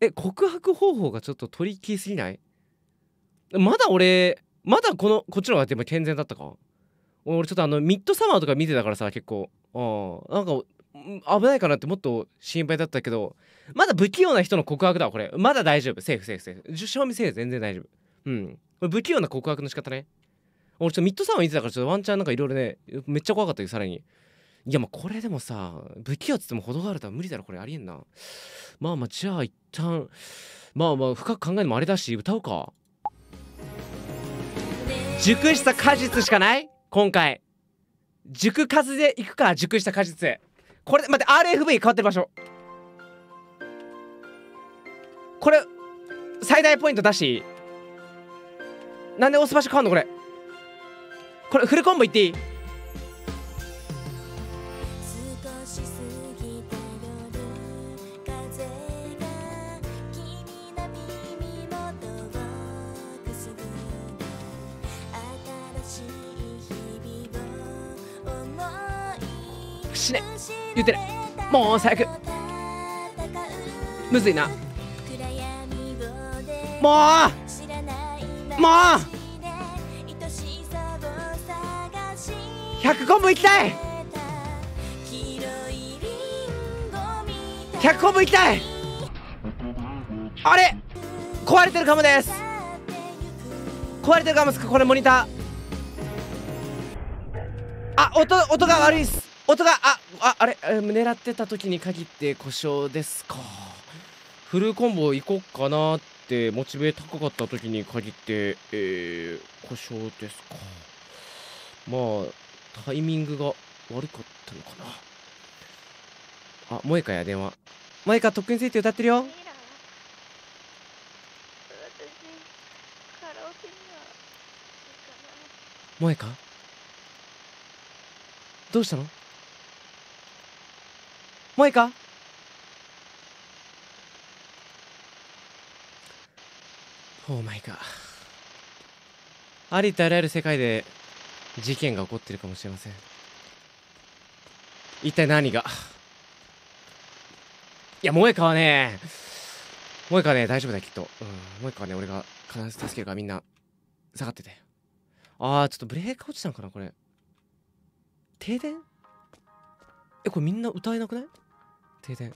え告白方法がちょっとトリッキーすぎない？まだ俺まだこのこっちの方がやっぱ健全だったか？俺ちょっとあのミッドサマーとか見てたからさ結構。ああなんか危ないかなってもっと心配だったけどまだ不器用な人の告白だわこれ。まだ大丈夫。セーフセーフセーフ。正味セーフ全然大丈夫。うん。これ不器用な告白の仕方ね。俺ちょっとミッドサマー見てたからちょっとワンチャンなんかいろいろねめっちゃ怖かったよさらに。いやまあこれでもさ不器用っつっても程があるとは無理だろこれありえんな。まあまあじゃあ一旦まあまあ深く考えるのもあれだし歌うか。熟した果実しかない？今回。熟数でいくか熟した果実。これ待って RFV 変わってる場所。これ最大ポイントだし。なんで押す場所変わんのこれ？これフルコンボいっていい？死ね。言ってる。もう最悪。むずいな。もう。もう100コンボいきたい。100コンボいきたい。あれ？壊れてるかもです。壊れてるかもですか？これモニター。あ音音が悪いっす。音があああれ？狙ってた時に限って故障ですか。フルコンボ行こうかなってモチベ高かった時に限ってえー、故障ですか。まあタイミングが悪かったのかな。あ萌えかや電話。萌えかとっくについて歌ってるよ。萌えかどうしたの？萌えかオーマイガーありとあらゆる世界で事件が起こってるかもしれません。一体何が？いや萌えかはね萌えかはね大丈夫だきっと。うん。萌えかはね俺が必ず助けるからみんな下がってて。あーちょっとブレーカー落ちたのかなこれ。停電？えこれみんな歌えなくない？停電。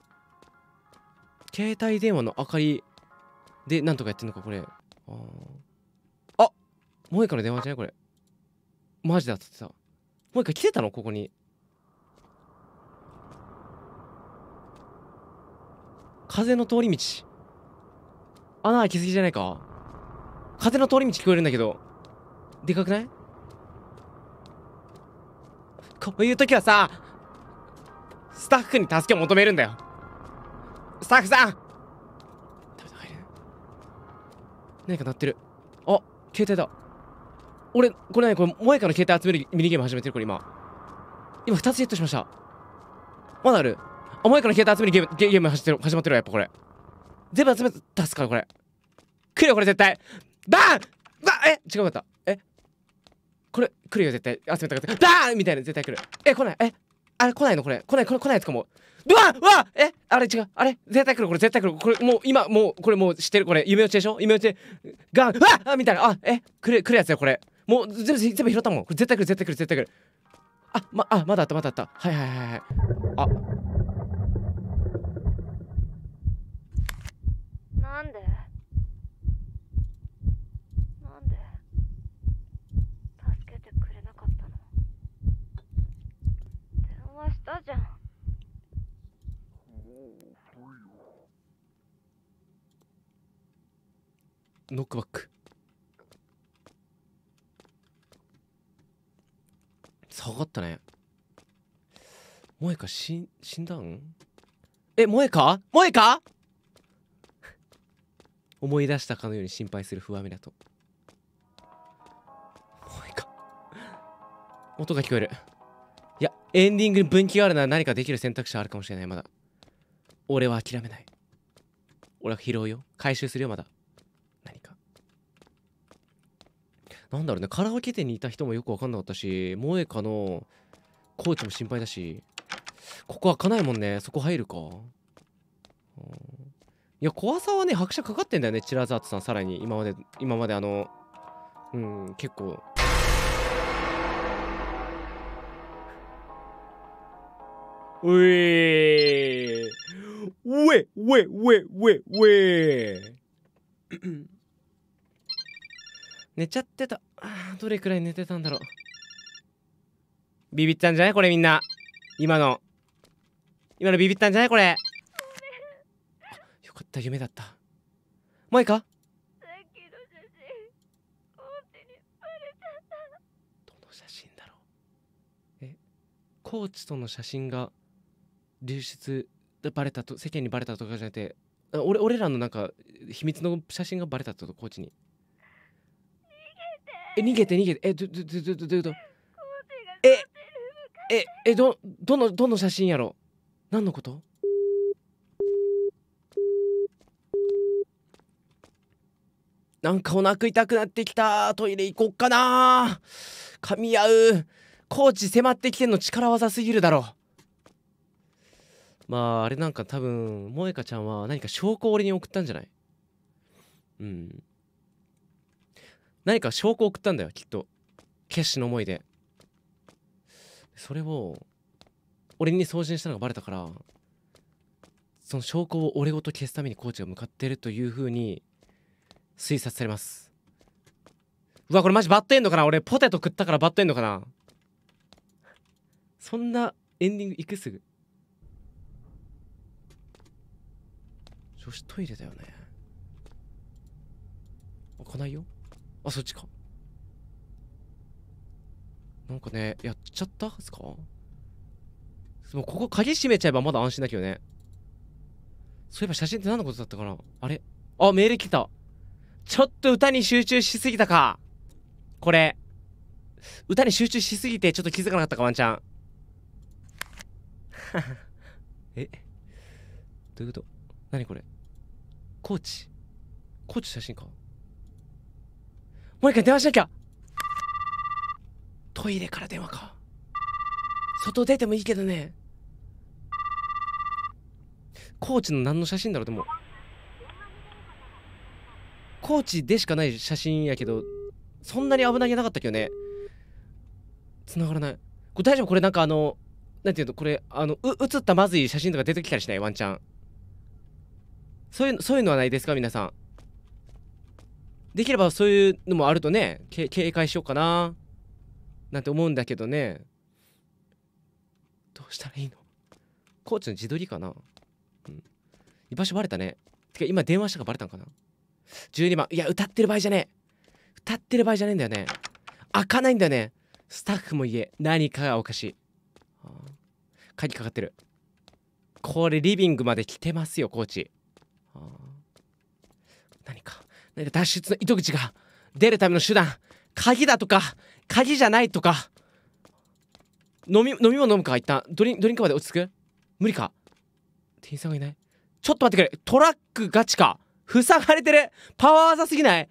携帯電話の明かりでなんとかやってんのかこれ。ああ萌えかの電話じゃないこれ。マジだっつってさ。萌えか来てたの？ここに。風の通り道。穴開きすぎじゃないか？風の通り道聞こえるんだけど。でかくない？こういう時はさスタッフに助けを求めるんだよ。スタッフさん！ダメだ？入れない何か鳴ってる。あ携帯だ。俺これ何これ萌香の携帯集めるミニゲーム始めてるこれ今。今2つゲットしました。まだある。あ萌香の携帯集めるゲームゲゲーム始まってる始まってるわやっぱこれ。全部集め出すからこれ。来るよこれ絶対。バーン!バーン!え違うかった。えこれ来るよ絶対。集めたかった。バーン!みたいな絶対来る。え来ない。えあれ来ないのこれ。来ないこれ来ないやつかも。うわうわえあれ違う。あれ絶対来るこれ絶対来る。これもう今もうこれもう知ってるこれ。夢落ちでしょ？夢落ちで。ガン!うわあ!みたいな。あえ来る来るやつだよこれ。もう全部全部拾ったもん。これ絶対来る絶対来る絶対来る。あまあまだあったまだあった。はいはいはいはい。あ。なんで？なんで？助けてくれなかったの？電話したじゃん。ノックバック下がったね。萌えか死死んだん？え萌えか萌えか思い出したかのように心配する不安みだと。萌えか音が聞こえる。いやエンディングに分岐があるなら何かできる選択肢はあるかもしれないまだ。俺は諦めない。俺は拾うよ。回収するよまだ何かなんだろうねカラオケ店にいた人もよく分かんなかったし萌えかのコーチも心配だしここ開かないもんねそこ入るか。うん。いや怖さはね拍車かかってんだよねチラザートさんさらに。今まで今まであのうん結構。うえー。うえうえうえうえうえ。<coughs> 寝ちゃってた。あーどれくらい寝てたんだろう。ビビったんじゃないこれみんな。今の。今のビビったんじゃないこれ。あよかった夢だった。もういいか？さっきの写真コーチにバレちゃった。どの写真だろう？え？コーチとの写真が流出でバレたと世間にバレたとかじゃなくてあ俺俺らのなんか秘密の写真がバレたってこと？コーチにえ逃げて逃げて。えどどどどどどえええどどのどの写真やろ？何のこと？なんかお腹痛くなってきた。トイレ行こっかな。噛み合う。コーチ迫ってきてんの力技すぎるだろ。まああれなんか多分萌香ちゃんは何か証拠を俺に送ったんじゃない？うん何か証拠を送ったんだよきっと。決死の思いで。それを俺に送信したのがバレたからその証拠を俺ごと消すためにコーチが向かってるという風に推察されます。うわこれマジバッドエンドかな？俺ポテト食ったからバッドエンドかな？そんなエンディング行くすぐ？女子トイレだよね。開かないよ。あそっちか。なんかねやっちゃった？っすか？もうここ鍵閉めちゃえばまだ安心だけどね。そういえば写真って何のことだったかな？あれ？あメール来た。ちょっと歌に集中しすぎたか。これ。歌に集中しすぎてちょっと気づかなかったかワンちゃん。<laughs> え？どういうこと？何これ？コーチ。コーチ写真か？もう一回電話しなきゃ。トイレから電話か。外出てもいいけどね。コーチの何の写真だろうでもコーチでしかない写真やけどそんなに危なげなかったけどね。繋がらない。これ大丈夫？これなんかあのなんていうの？これあのう写ったまずい写真とか出てきたりしない？ワンチャンそういうそういうのはないですか？皆さん。できればそういうのもあるとね警戒しようかな。なんて思うんだけどね。どうしたらいいの？コーチの自撮りかな？うん。居場所バレたね。てか今電話したからバレたんかな？12番いや歌ってる場合じゃねえ。歌ってる場合じゃねえんだよね。開かないんだよね。スタッフも言え。何かがおかしい。あ鍵かかってる。これリビングまで来てますよコーチあ。何か。何か脱出の糸口が出るための手段。鍵だとか鍵じゃないとか。飲み飲み物飲むか一旦。ドリンドリンクまで落ち着く？無理か。店員さんがいない？ちょっと待ってくれ。トラックガチか。塞がれてる。パワー技すぎない？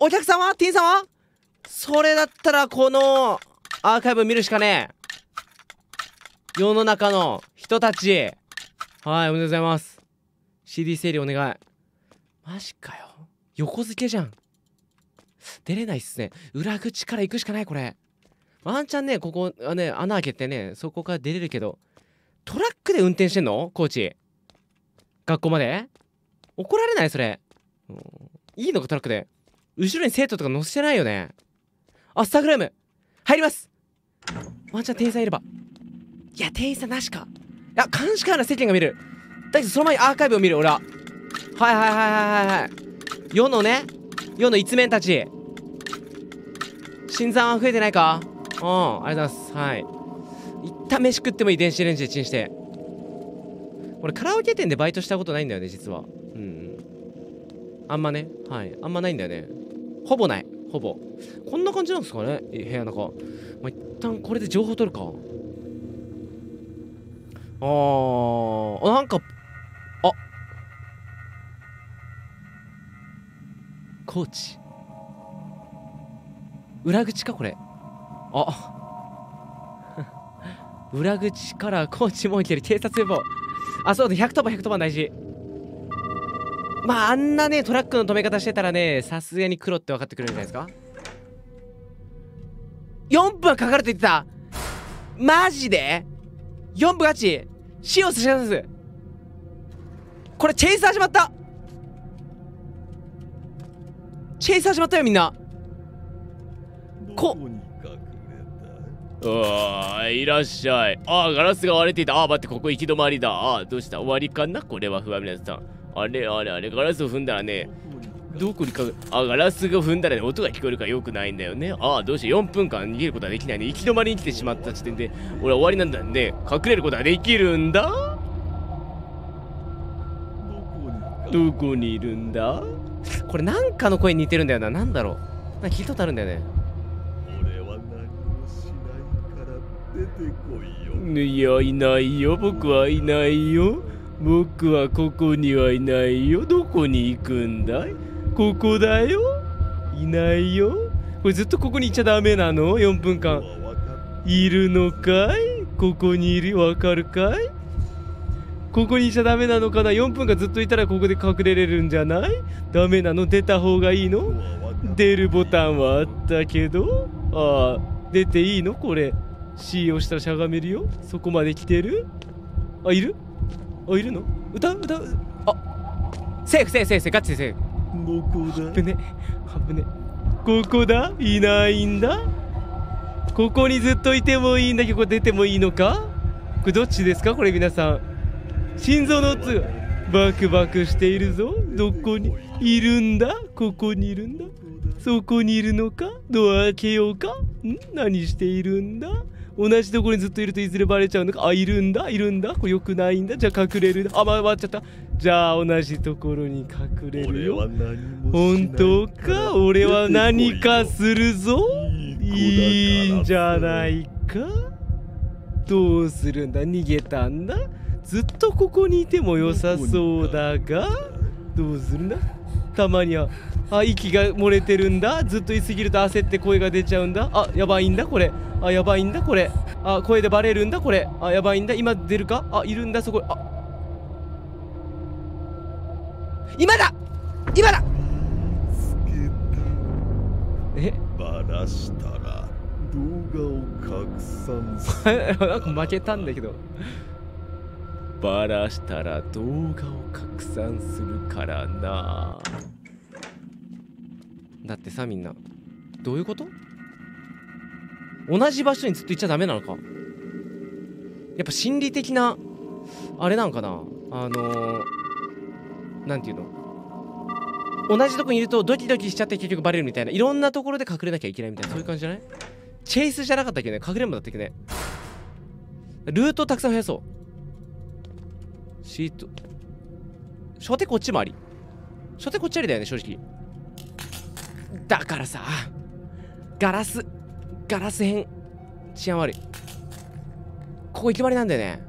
お客様？店員さんは？それだったらこのアーカイブ見るしかねえ。世の中の人たち。はいおめでとうございます。CD 整理お願い。マジかよ。横付けじゃん。出れないっすね。裏口から行くしかないこれ。ワンチャンねここはね穴開けてねそこから出れるけどトラックで運転してんの？コーチ。学校まで？怒られない？それ。いいのかトラックで？後ろに生徒とか乗せてないよね。あスタグラム。入ります。ワンチャン店員さんいれば。いや店員さんなしか。いや監視カメラ世間が見る。だけどその前にアーカイブを見る俺は。はいはいはいはいはいはい。世のね世の一面たち。新参は増えてないか？うんありがとうございます。はい。一旦飯食ってもいい電子レンジでチンして。俺カラオケ店でバイトしたことないんだよね実は。うんうん。あんまね。はい。あんまないんだよね。ほぼない。ほぼ。こんな感じなんですかね部屋の中。まあ、一旦これで情報取るか。あーあなんかコーチ。裏口かこれ。あ。<laughs> 裏口からコーチもういける。警察呼ぼう。あそうだ110番110番大事。まああんなねトラックの止め方してたらねさすがに黒って分かってくるんじゃないですか。4分はかかると言ってた。マジで ?4 分ガチ死を差し出す。これチェイス始まった。チェイス始まったよみんな。こああいらっしゃい。ああガラスが割れていた。ああ待ってここ行き止まりだ。ああどうした？終わりかな？これは不安皆さんあれあれあれガラスを踏んだらねどこにかあガラスが踏んだらね音が聞こえるからよくないんだよね。ああどうして4分間逃げることはできないね。行き止まりに来てしまった時点で俺は終わりなんだね。隠れることはできるんだ？どこにいるんだ？これなんかの声に似てるんだよな。なんだろう。なんか聞いたことあるんだよね。俺は何もしないから出てこいよ。いやいないよ。僕はいないよ僕はここにはいないよ。どこに行くんだい？ここだよ。いないよ。これずっとここにいちゃダメなの？4分間。いるのかい？ここにいる？わかるかい？ここにいちゃダメなのかな？4分間ずっといたらここで隠れれるんじゃない？ダメなの？出た方がいいの？出るボタンはあったけど？ああ出ていいの？これ。C 押したらしゃがめるよ？そこまで来てる？あいる？あいるの？歌う歌うセーフセーフセーフセーフガチでセーフ。どこだ。危ね危ね。ここだ？いないんだ？ここにずっといてもいいんだけど出てもいいのか？これどっちですか？これ皆さん心臓の音がバクバクしているぞ。どこにいるんだ？ここにいるんだ？そこにいるのか？ドア開けようか？ん？何しているんだ？同じところにずっといるといずれバレちゃうのか？あいるんだ？いるんだ？これよくないんだ？じゃあ隠れる。あま回っちゃった。じゃあ同じところに隠れるよ。本当か？俺は何かするぞ？いいんじゃないか？どうするんだ？逃げたんだ？ずっとここにいても良さそうだがどうするんだ？たまにはあ息が漏れてるんだ？ずっと言い過ぎると焦って声が出ちゃうんだ？あやばいんだこれ。あやばいんだこれ。あ声でバレるんだこれ。あやばいんだ今出るか？あいるんだそこ。あ。今だ！今だ！え？バラしたら動画を拡散する。<laughs> なんか負けたんだけどバラしたら動画を拡散するからな。だってさみんな。どういうこと？同じ場所にずっといっちゃダメなのか。やっぱ心理的なあれなんかな。あのー、ていうの？同じとこにいるとドキドキしちゃって結局バレるみたいな。いろんなところで隠れなきゃいけないみたいな。そういう感じじゃない？チェイスじゃなかったっけね？かくれんぼだったっけね？ルートをたくさん増やそう。シート。初手こっちもあり。初手こっちありだよね正直。だからさガラスガラス編治安悪い。ここ行き止まりなんだよね。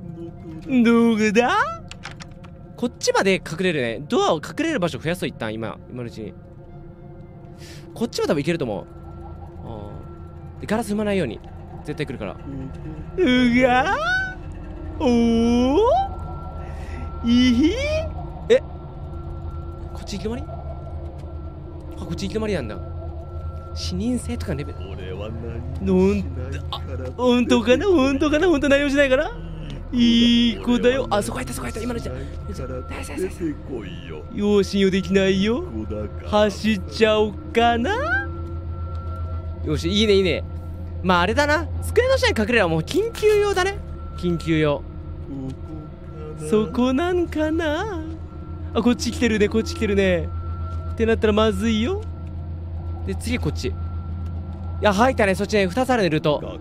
どこだ？こっちまで隠れるね。ドアを隠れる場所増やそう一旦今今のうちに。こっちも多分行けると思う。でガラス踏まないように絶対来るから。うが？おおいい？こっち行き止まり？あこっち行き止まりなんだ。視認性とかレベル？俺は何本当かな？本当かな？本当何もしないから？いい子だよ。あそこ入ったそこ入った。今のうちから出てこいよ。よ信用できないよ走っちゃおうかな？よしいいねいいね。まああれだな。机の下に隠れるはもう緊急用だね。緊急用そこなんかな？あこっち来てるねこっち来てるね。ってなったらまずいよ。で次こっち。いや入ったね。そっちね。2つあるねルート。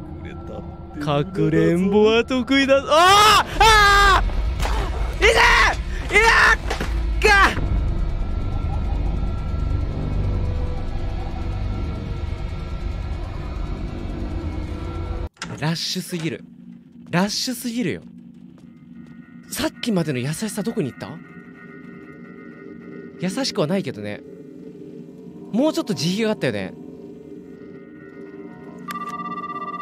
かくれんぼは得意だぞ。あー！あいざ！いやっがラッシュすぎる。ラッシュすぎるよさっきまでの優しさどこに行った？優しくはないけどね。もうちょっと慈悲があったよね。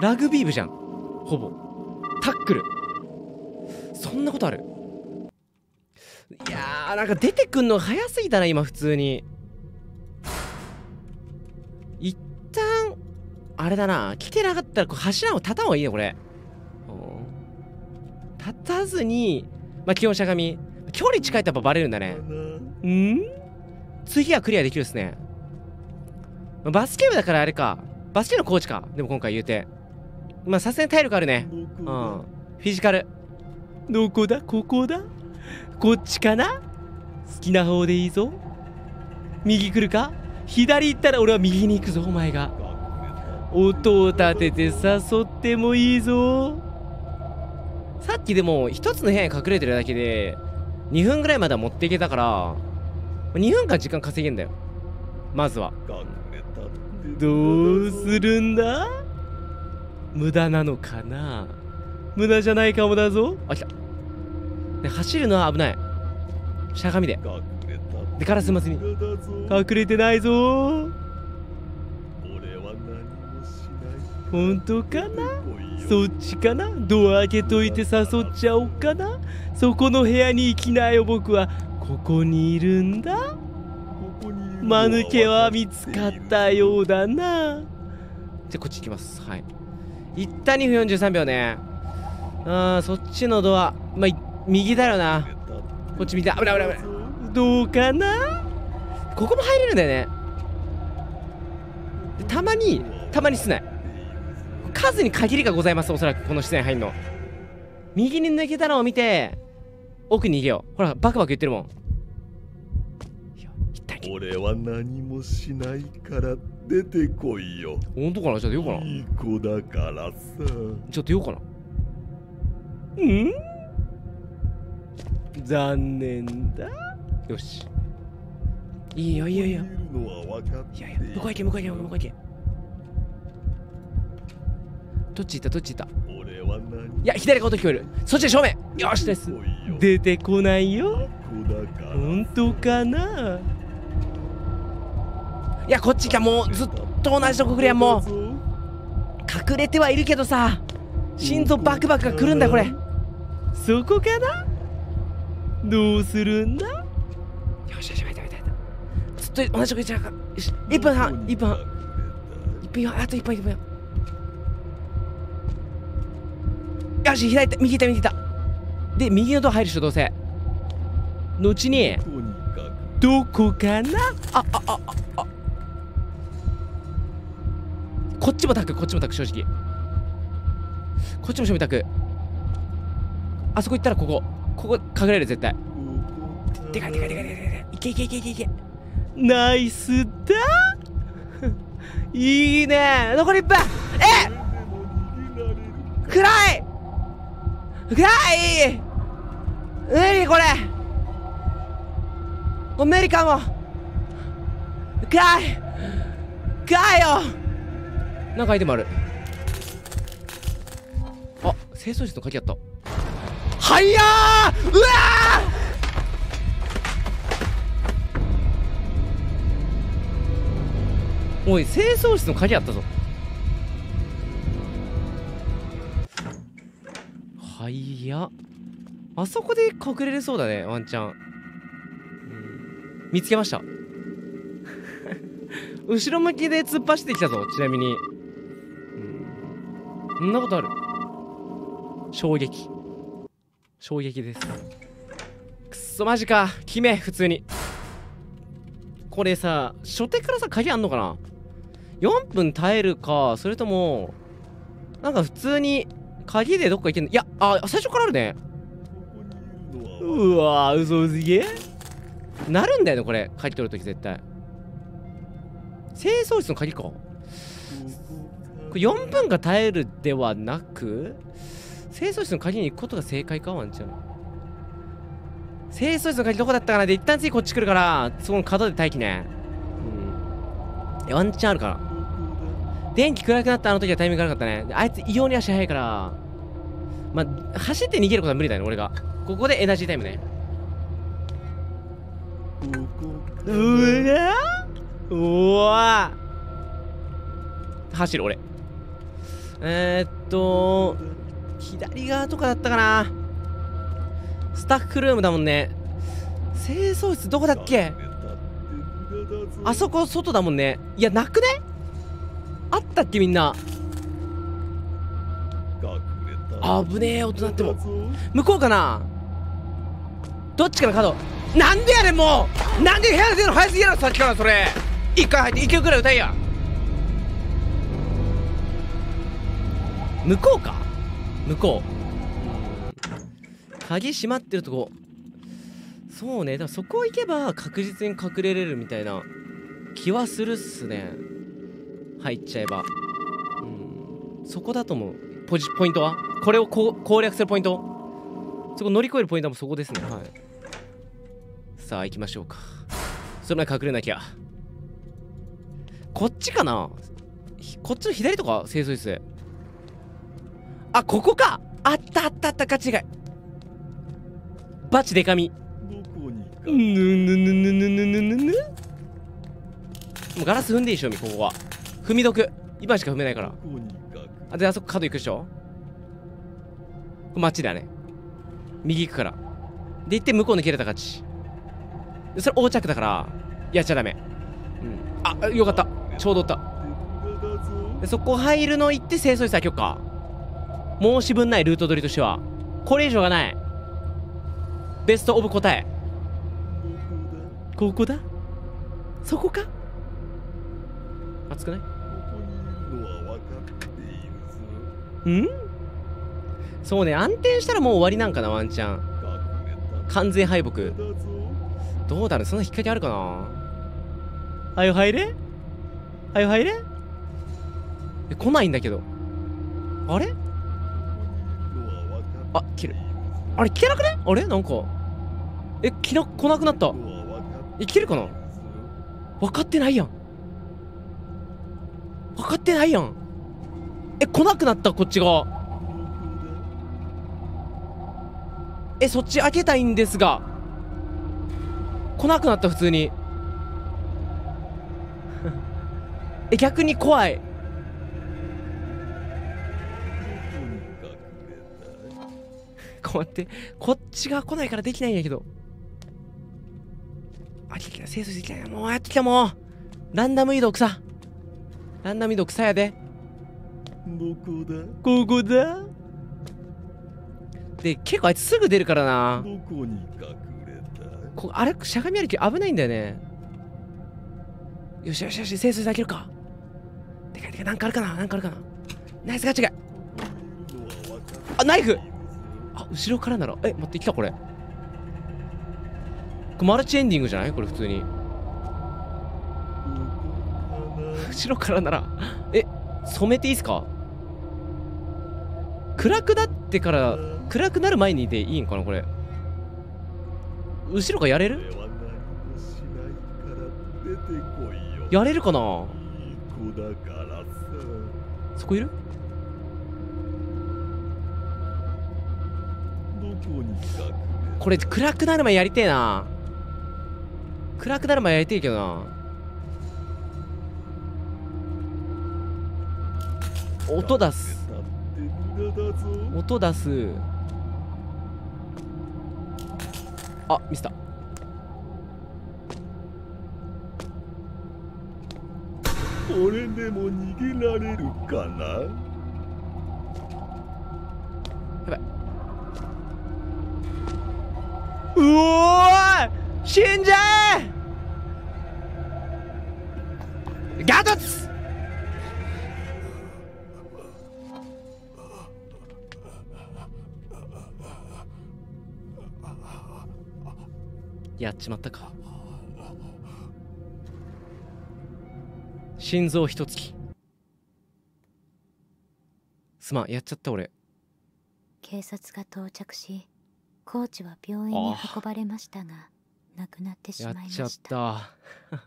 ラグビー部じゃん。ほぼ。タックル。そんなことある？いやーなんか出てくんの早すぎたな今普通に。一旦あれだな。来てなかったらこう柱を立たん方がいいねこれ。立たずにまあ基本しゃがみ距離近いとやっぱバレるんだね。ん？次はクリアできるっすね。まあバスケ部だからあれか。バスケのコーチか。でも今回言うて。まあさすがに体力あるね。うん。フィジカル。どこだ？ここだ？こっちかな？好きな方でいいぞ。右来るか？左行ったら俺は右に行くぞお前が。音を立てて誘ってもいいぞさっきでも一つの部屋に隠れてるだけで2分ぐらいまでは持っていけたから2分間時間稼げんだよ。まずは。どうするんだ？無駄なのかな？無駄じゃないかもだぞ。あ来た、ね、走るのは危ない。しゃがみで。でカラスマスに。隠れてないぞ。本当かな？そっちかな？ドア開けといて誘っちゃおうかな？そこの部屋に行きなよ僕は。ここにいるんだ？間抜けは見つかったようだな。じゃあこっち行きます。はい。一旦2分43秒ね。あーそっちのドア。まあい右だよな。こっち見て。危ない危ない危ない。どうかな？ここも入れるんだよね。でたまにたまにすない数に限りがございますおそらくこの視線入んの。右に抜けたのを見て奥に逃げよう。ほらバクバク言ってるもん。俺は何もしないから出てこいよ。本当かな？ちょっと言おうかな。いい子だからさ。ちょっと言おうかな。うん？残念だ。よし。いいよいいよいいよ。いやいや向こう行け向こう行け向こう行けどっち行った？どっち行った？俺は何？いや左が音聞こえる。そっちで正面。よしです出てこないよ。本当かな？いやこっちかもうずっと同じとこ来るやんもう。隠れてはいるけどさ心臓バクバクが来るんだこれ。そこかな？どうするんだ？よしよし待って待って待って。ずっと同じとこ行っちゃうから。よし1分半1分半。1分半あと1分1分よし左行った。右行った右行った。で右のドア入る人どうせ。後にとにどこかな？あああああ。こっちもタクこっちもタク正直。こっちも正面タク。あそこ行ったらここ。ここ隠れる絶対。でかいでかいでかいでかいでかいい。けいけいけいけいけ。ナイスだ。<laughs> いいね。残り1分。え暗い！暗い。無理これ。もう無理かも暗い。暗いよ。なんかアイテムある。あ清掃室の鍵あった。はいやー。うわー。おい清掃室の鍵あったぞはいやあそこで隠れれそうだねワンチャン、うん。見つけました。<laughs> 後ろ向きで突っ走ってきたぞちなみに、うん、そんなことある。衝撃。衝撃です。くっそマジか。決め普通に。これさ初手からさ鍵あんのかな？4分耐えるかそれともなんか普通に鍵でどっか行けんの？いやあ最初からあるね。うわ嘘すげえなるんだよねこれ。鍵取るとき絶対。清掃室の鍵か？これ4分が耐えるではなく清掃室の鍵に行くことが正解か？ワンちゃん。清掃室の鍵どこだったかな？で一旦次こっち来るからそこの角で待機ね。うん。ワンチャンあるから。電気暗くなったあの時はタイミング悪かったね。あいつ異様に足速いから。まあ走って逃げることは無理だね俺が。ここでエナジータイムね。うわうわ走る俺。えー、っと左側とかだったかな。スタッフルームだもんね。清掃室どこだっけ？あそこ外だもんね。いやなくね？あったっけみんな。危ねえ大人っても向こうかな？どっちかな角？なんでやねんもう！なんで部屋で出るの早すぎやろさっきからそれ。一回入って一曲ぐらい歌えや。向こうか？向こう。鍵閉まってるとこ。そうね。でもそこ行けば確実に隠れれるみたいな気はするっすね。入っちゃえば。うん。そこだと思う。ポジポイントは？これをこう攻略するポイントそこ乗り越えるポイントもそこですね。はい。さあ行きましょうか。その前に隠れなきゃ。こっちかな？ひこっちの左とか清掃室あここか！あったあったあった勘違い。バチデカミ。ぬぬぬぬぬぬぬぬぬ。もうガラス踏んでいいでしょみここは。踏み毒今しか踏めないからあであそこ角行くでしょ？こ街だね。右行くから。で行って向こうに切れた勝ち。それ横着だから。やっちゃダメ。うん。あよかった。ちょうどおった。でそこ入るの行って清掃室開けよっか申し分ないルート取りとしては。これ以上がない。ベストオブ答え。ここだ？そこか？熱くない？いるぞん？そうね暗転したらもう終わりなんかなワンチャン。完全敗北。どうだろうそんな引っ掛けあるかな？はよ入れ？はよ入れ？え来ないんだけど。あれ？あ切る。あれ来てなくね？あれ？なんか。え来な来なくなった。え来るかな？分かってないやん。分かってないやんえ来なくなった？こっち側どこえそっち開けたいんですが。来なくなった普通に。え逆に怖い。こに隠れたこうやってこっちが来ないからできないんやけど。あできない清掃できないもうやってきたもう。ランダム移動草。ランダム移動草やで。どこだ。ここだ。で結構あいつすぐ出るからな。どこに隠れた？こあれしゃがみ歩き危ないんだよね。よしよしよし清掃室開けるか。でかいでかいなんかあるかな？なんかあるかな？ナイスガチガイここにいるのは分かっているぞあナイフ。あ後ろからなら。え待って来たこれ。これマルチエンディングじゃない？これ普通に。後ろからなら。え染めていいっすか？暗くなってから暗くなる前にでいいんかなこれ。後ろがやれる？やれるかな？そこいる？どこれ暗くなる前やりてえな。暗くなる前やりてえけどな。音出す音出す。あミスった。俺でも逃げられるかな？うおーい！死んじゃえ心臓一突き。すまんやっちゃった俺。警察が到着しコーチは病院に運ばれましたが亡くなってしまいまやっちゃっした。た <laughs> あ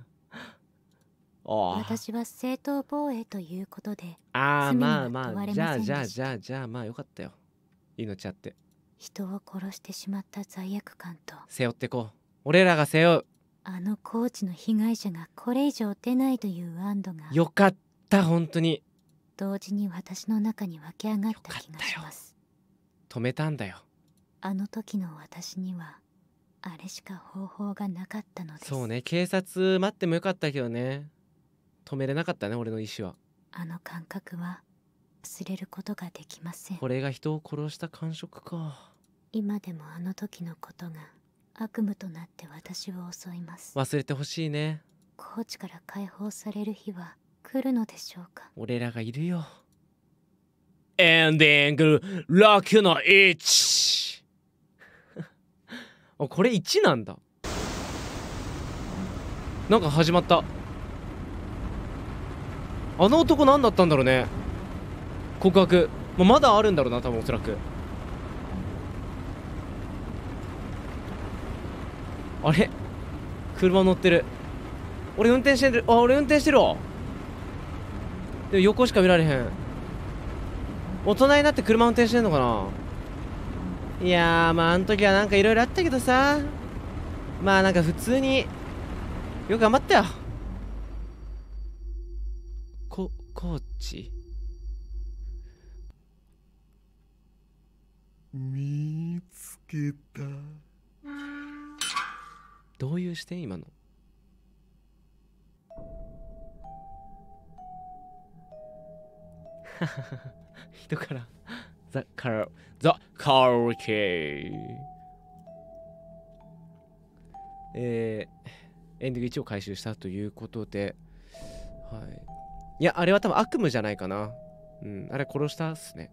あ。私は正当防衛ということでああまあまあじゃあじゃあじゃあじゃあまあよかったよ。命あって。人を殺してしまった罪悪感と背負ってこう。俺らが背負うあのコーチの被害者がこれ以上出ないという安堵がよかった本当に。同時に私の中に湧き上がった。気がします止めたんだよ。あの時の私にはあれしか方法がなかったのです。そうね警察待ってもよかったけどね。止めれなかったね俺の意思は。あの感覚は忘れることができません。これが人を殺した感触か。今でもあの時のことが悪夢となって私を襲います。忘れてほしいね。コーチから解放される日は来るのでしょうか？俺らがいるよ。エンディング6の1 <laughs> あこれ1なんだ。なんか始まった。あの男何だったんだろうね。告白、まあまだあるんだろうな多分おそらくあれ？車乗ってる。俺運転してる。あ俺運転してるわ。でも横しか見られへん。大人になって車運転してんのかな？いやまああの時はなんかいろいろあったけどさ。まあなんか普通によく頑張ったよ。こコーチ？見つけた。どういう視点今の？人から。ザ・カラザ・カラケえー、エンディング1を回収したということで。はい。いやあれは多分悪夢じゃないかな。うん。あれ殺したっすね。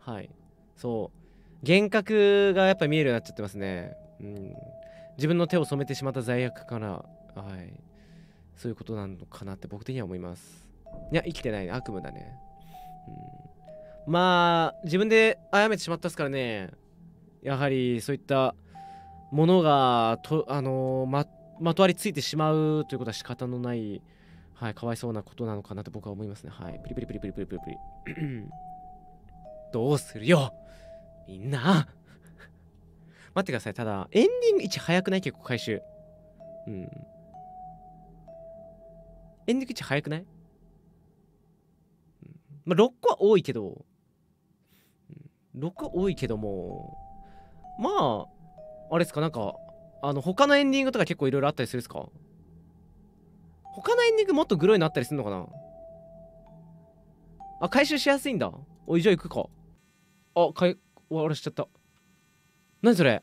はい。そう。幻覚がやっぱ見えるようになっちゃってますね。うん自分の手を染めてしまった罪悪からはいそういうことなのかなって僕的には思います。いや生きてないね。悪夢だね。うん。まあ自分で殺めてしまったっすからね。やはりそういったものがとあのーままとわりついてしまうということは仕方のないはいかわいそうなことなのかなと僕は思いますね。はい。プリプリプリプリプリプリプリ。<coughs> どうするよみんな。待ってください。ただエンディング1早くない？結構回収。うん。エンディング1早くない、うん。まあ、6個は多いけど、うん、6多いけども。まああれですか？なんかあの他のエンディングとか結構いろいろあったりするんですか？他のエンディングもっとグロいのあったりするのかな？あ回収しやすいんだ。おいじゃあ行くか。あかい終わらしちゃった。何それ？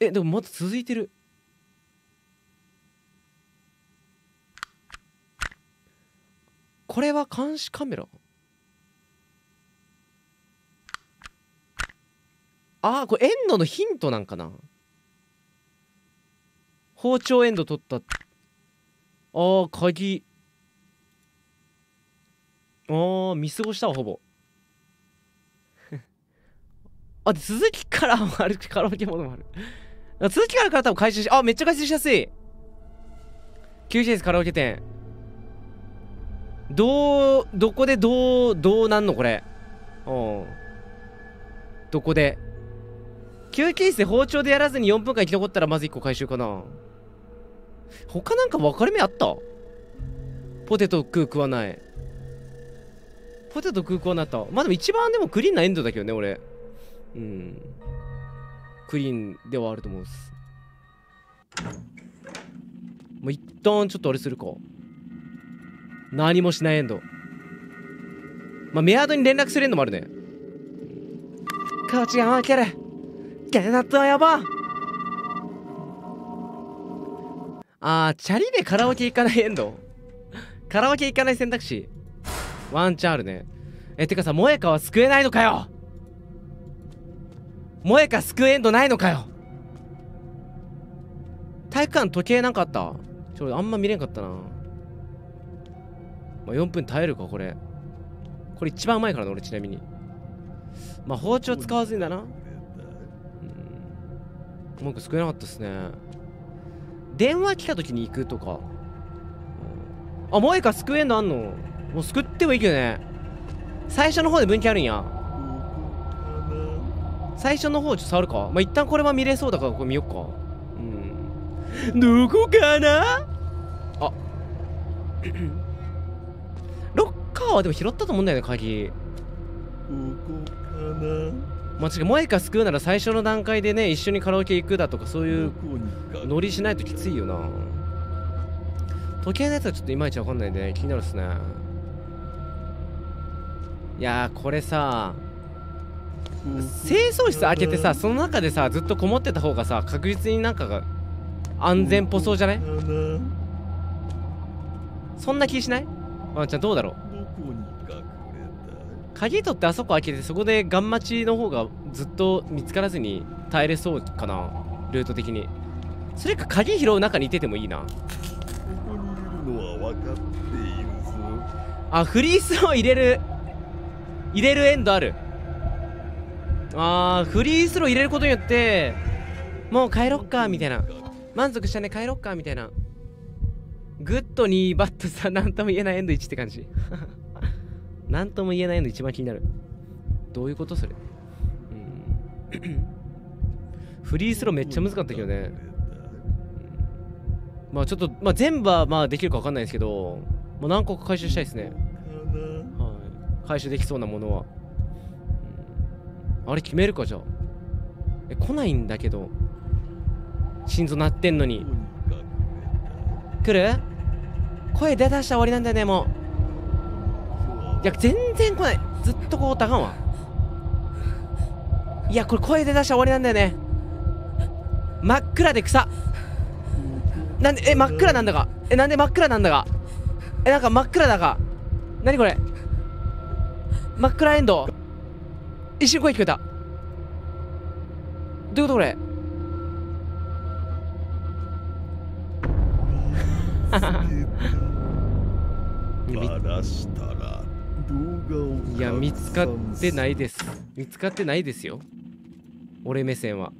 えでもまだ続いてる。これは監視カメラ？ああこれエンドのヒントなんかな？包丁エンド取った。ああ鍵。ああ見過ごしたわほぼ。<laughs> あで続きからもあるカラオケモードもある。あ続きからから多分回収しあめっちゃ回収しやすい。休憩ですカラオケ店。どうどこでどうどうなんのこれ。う。んどこで。休憩室で包丁でやらずに4分間生き残ったらまず1個回収かな。他なんか分かれ目あった？ポテト食う食わない。ポテト食う食わなかったまあでも一番でもクリーンなエンドだけどね俺。うん。クリーンではあると思うんです。もう一旦ちょっとあれするか。何もしないエンド。まあメアドに連絡するエンドもあるね。コーチが負けるゲナットはやばあーチャリでカラオケ行かないエンド。カラオケ行かない選択肢ワンチャンあるね。えてかさ萌香は救えないのかよ。萌香救えんドないのかよ。体育館時計なんかあった？ちょあんま見れんかったな。まあ4分耐えるかこれ。これ一番うまいからな俺ちなみに。まあ包丁使わずにだな。うん。文句救えなかったっすね。電話来た時に行くとか、あ萌香救えんのあんの？もう救ってもいいけどね。最初の方で分岐あるんや。最初の方ちょっと触るか。まあ一旦これは見れそうだからこれ見よっか。うん。どこかな？あ。<coughs> ロッカーはでも拾ったと思うんだよね鍵。まあ、違う。萌香救うなら最初の段階でね一緒にカラオケ行くだとかそういうノリしないときついよな。時計のやつはちょっといまいちわかんないんで、ね、気になるっすねいやーこれさ清掃室開けてさその中でさずっとこもってた方がさ確実になんかが安全っぽそうじゃない？そんな気しない？ワンちゃんどうだろう？鍵取ってあそこ開けてそこでガン待ちの方がずっと見つからずに耐えれそうかなルート的に。それか鍵拾う中にいててもいいな。たここにいるのは分かっているぞあフリースロー入れる入れるエンドある。あーフリースロー入れることによってもう帰ろっかみたいな。満足したね帰ろっかみたいな。グッドにバットさなんとも言えないエンド1って感じ。<laughs> なんとも言えないエンド一番気になる。どういうことそれ？フリースローめっちゃ難かったけどね。まあちょっと、まあ、全部はまあできるか分かんないですけど、まあ、何個か回収したいですね、回収できそうなものは、うん。あれ決めるかじゃあ。え来ないんだけど。心臓鳴ってんのに。来る？声出だした終わりなんだよねもう。いや全然来ない。ずっとこうたかんわ。いやこれ声出だした終わりなんだよね。真っ暗で草。なんでえ真っ暗なんだかえなんで真っ暗なんだかえなんか真っ暗だか何これ？真っ暗エンド。一瞬声聞こえた。どういうことこれ？いや見つかってないいです。見つかってないですよ。俺目線は。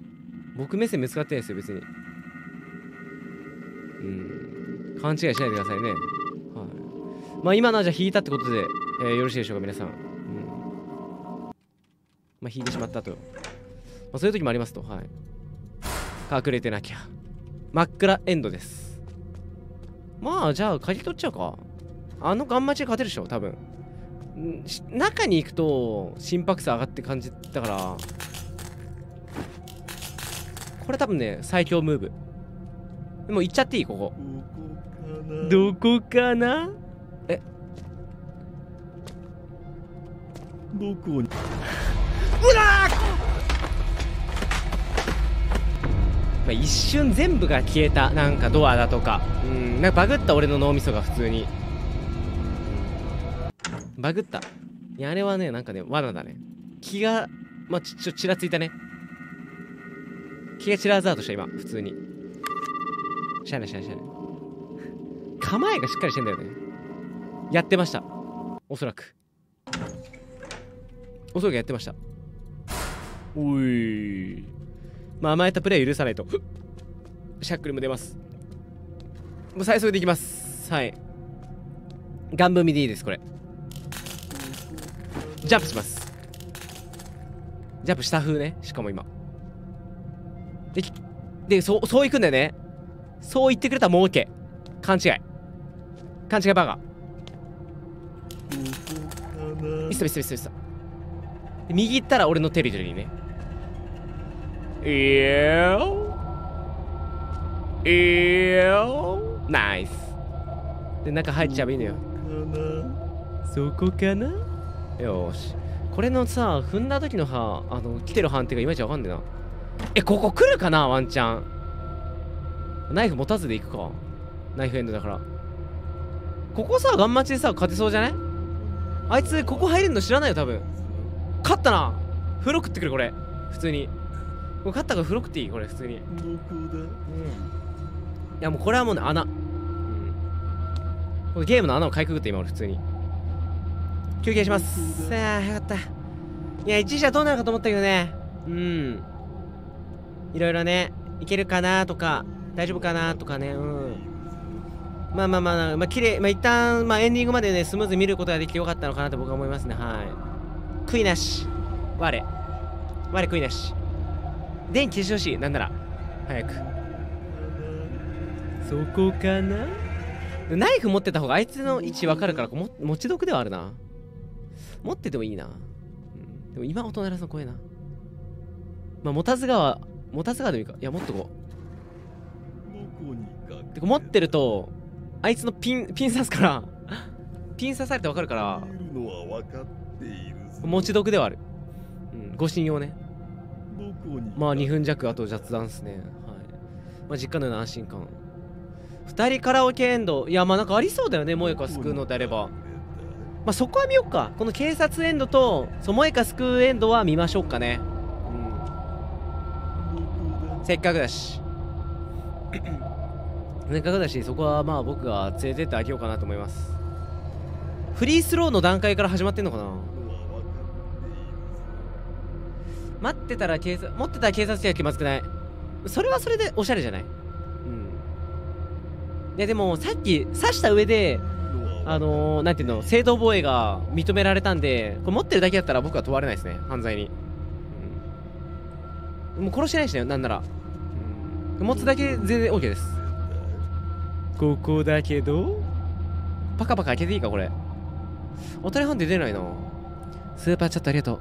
僕目線見つかってないですよ別に。うん。勘違いしないでくださいね。はい。まあ今のはじゃあ引いたってことで、えーよろしいでしょうか皆さんまあ引いてしまったと、まあ、そういう時もありますと。はい。隠れてなきゃ。真っ暗エンドです。まあじゃあ鍵取っちゃうか。あのガンマチで勝てるでしょ多分。中に行くと心拍数上がって感じだから。これ多分ね最強ムーブ。でも行っちゃっていいここ。どこかな？どこかなどこに？まあ、一瞬全部が消えたなんかドアだとか。うんなんかバグった俺の脳みそが普通に。バグった。いやあれはねなんかね罠だね。気がまあちちょちらついたね。気がちらざーとした今。普通に。しゃあないしゃあないしゃあない。構えがしっかりしてんだよね。やってました。おそらく。おそらくやってました。おい。まあ甘えたプレイは許さないと。シャックルも出ます。もう最速でいきます。はい。ガン踏みでいいですこれ。ジャンプします。ジャンプした風ね。しかも今。できでそうそういくんだよね。そう言ってくれたらもう OK 勘違い。勘違いバカミスタミスタミスタミスタで右行ったら俺のテリトリーねいやいやナイスで中入っちゃえばいいのよ。そこかな？よーし。これのさ踏んだ時の歯あの来てる判定がいまいちわかんねえな。えここ来るかなワンチャンナイフ持たずで行くか。ナイフエンドだから。ここさガンマチでさ勝てそうじゃない？あいつここ入れんの知らないよ多分。勝ったな。風呂食ってくるこれ。普通にこれ勝ったから風呂食っていいこれ普通に。どこだ。いやもうこれはもうね穴、うん、これゲームの穴をかいくぐって今俺普通に。休憩します。さあよかった。いや一時はどうなるかと思ったけどね。うん。いろいろねいけるかなとか大丈夫かなとかね。うん。まあまあまあまあ綺麗まあ一旦まあエンディングまでねスムーズに見ることができてよかったのかなと僕は思いますね。はい。悔いなし。我。我悔いなし電気消してほしいなんなら。早く。そこかな？ナイフ持ってた方があいつの位置わかるからも持ち毒ではあるな。持っててもいいな、うん、でも今大人らそう怖いな。まあ持たず側持たず側でもいいか。いや持っとこう。で持ってるとあいつのピンピン刺すから。<laughs> ピン刺されてわかるから。持ち得ではある、うん、護身用ね。まあ2分弱あと雑談っすね。はい。まあ実家のような安心感。2人カラオケエンド。いやまあなんかありそうだよね萌香救うのであれば。まあそこは見よっか。この警察エンドとそう萌香救うエンドは見ましょうかね。うん。せっかくだし。<coughs> せっかくだしそこはまあ僕が連れてってあげようかなと思います。フリースローの段階から始まってんのかな？待ってたら警察、持ってたら警察手が気まずくない？それはそれでおしゃれじゃない？うん。いや、でも、さっき刺した上で、あのー、なんていうの、正当防衛が認められたんで、これ持ってるだけだったら僕は問われないですね、犯罪に。うん、もう殺してないしね、なんなら。うん、持つだけ全然 OK です。ここだけど、パカパカ開けていいか、これ。おたりハン出ないな。スーパーチャットありがとう。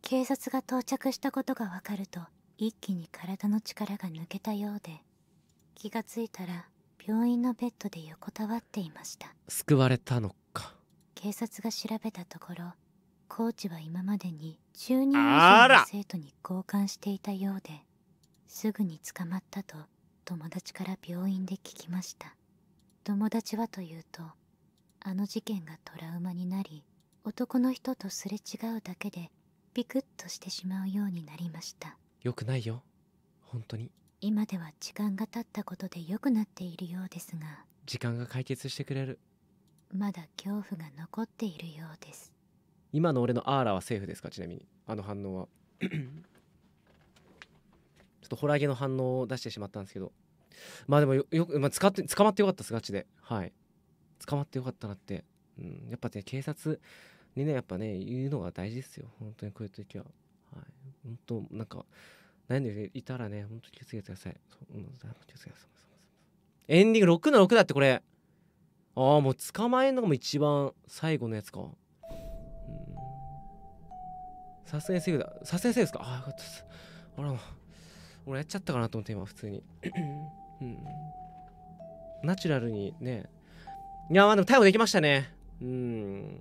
警察が到着したことが分かると一気に体の力が抜けたようで気がついたら病院のベッドで横たわっていました。救われたのか。警察が調べたところコーチは今までに10人以上の生徒に交換していたようですぐに捕まったと友達から病院で聞きました。友達はというとあの事件がトラウマになり男の人とすれ違うだけでビクッとしてしまうようになりました。よくないよ。本当に。今では時間が経ったことで良くなっているようですが。時間が解決してくれる。まだ恐怖が残っているようです。今の俺のアーラはセーフですか？ちなみに。あの反応は。<clears throat> ちょっとホラーゲの反応を出してしまったんですけど。まあでもよよく、まあ、使って捕まってよかったです。ガチで。はい捕まってよかったなって、うん、やっぱね警察にねやっぱね言うのが大事ですよ。本当にこういう時は。はい。本当なんか悩んでいたらね本当に気をつけてください。そう、うん、気をつけてください。エンディング6の6だってこれ。ああもう捕まえるのがもう一番最後のやつか。うん。さすがにセーフだ。さすがにセーフですか？ああよかったです。あら俺やっちゃったかなと思って今普通に。うん。ナチュラルにねいやまあでも逮捕できましたね。うん。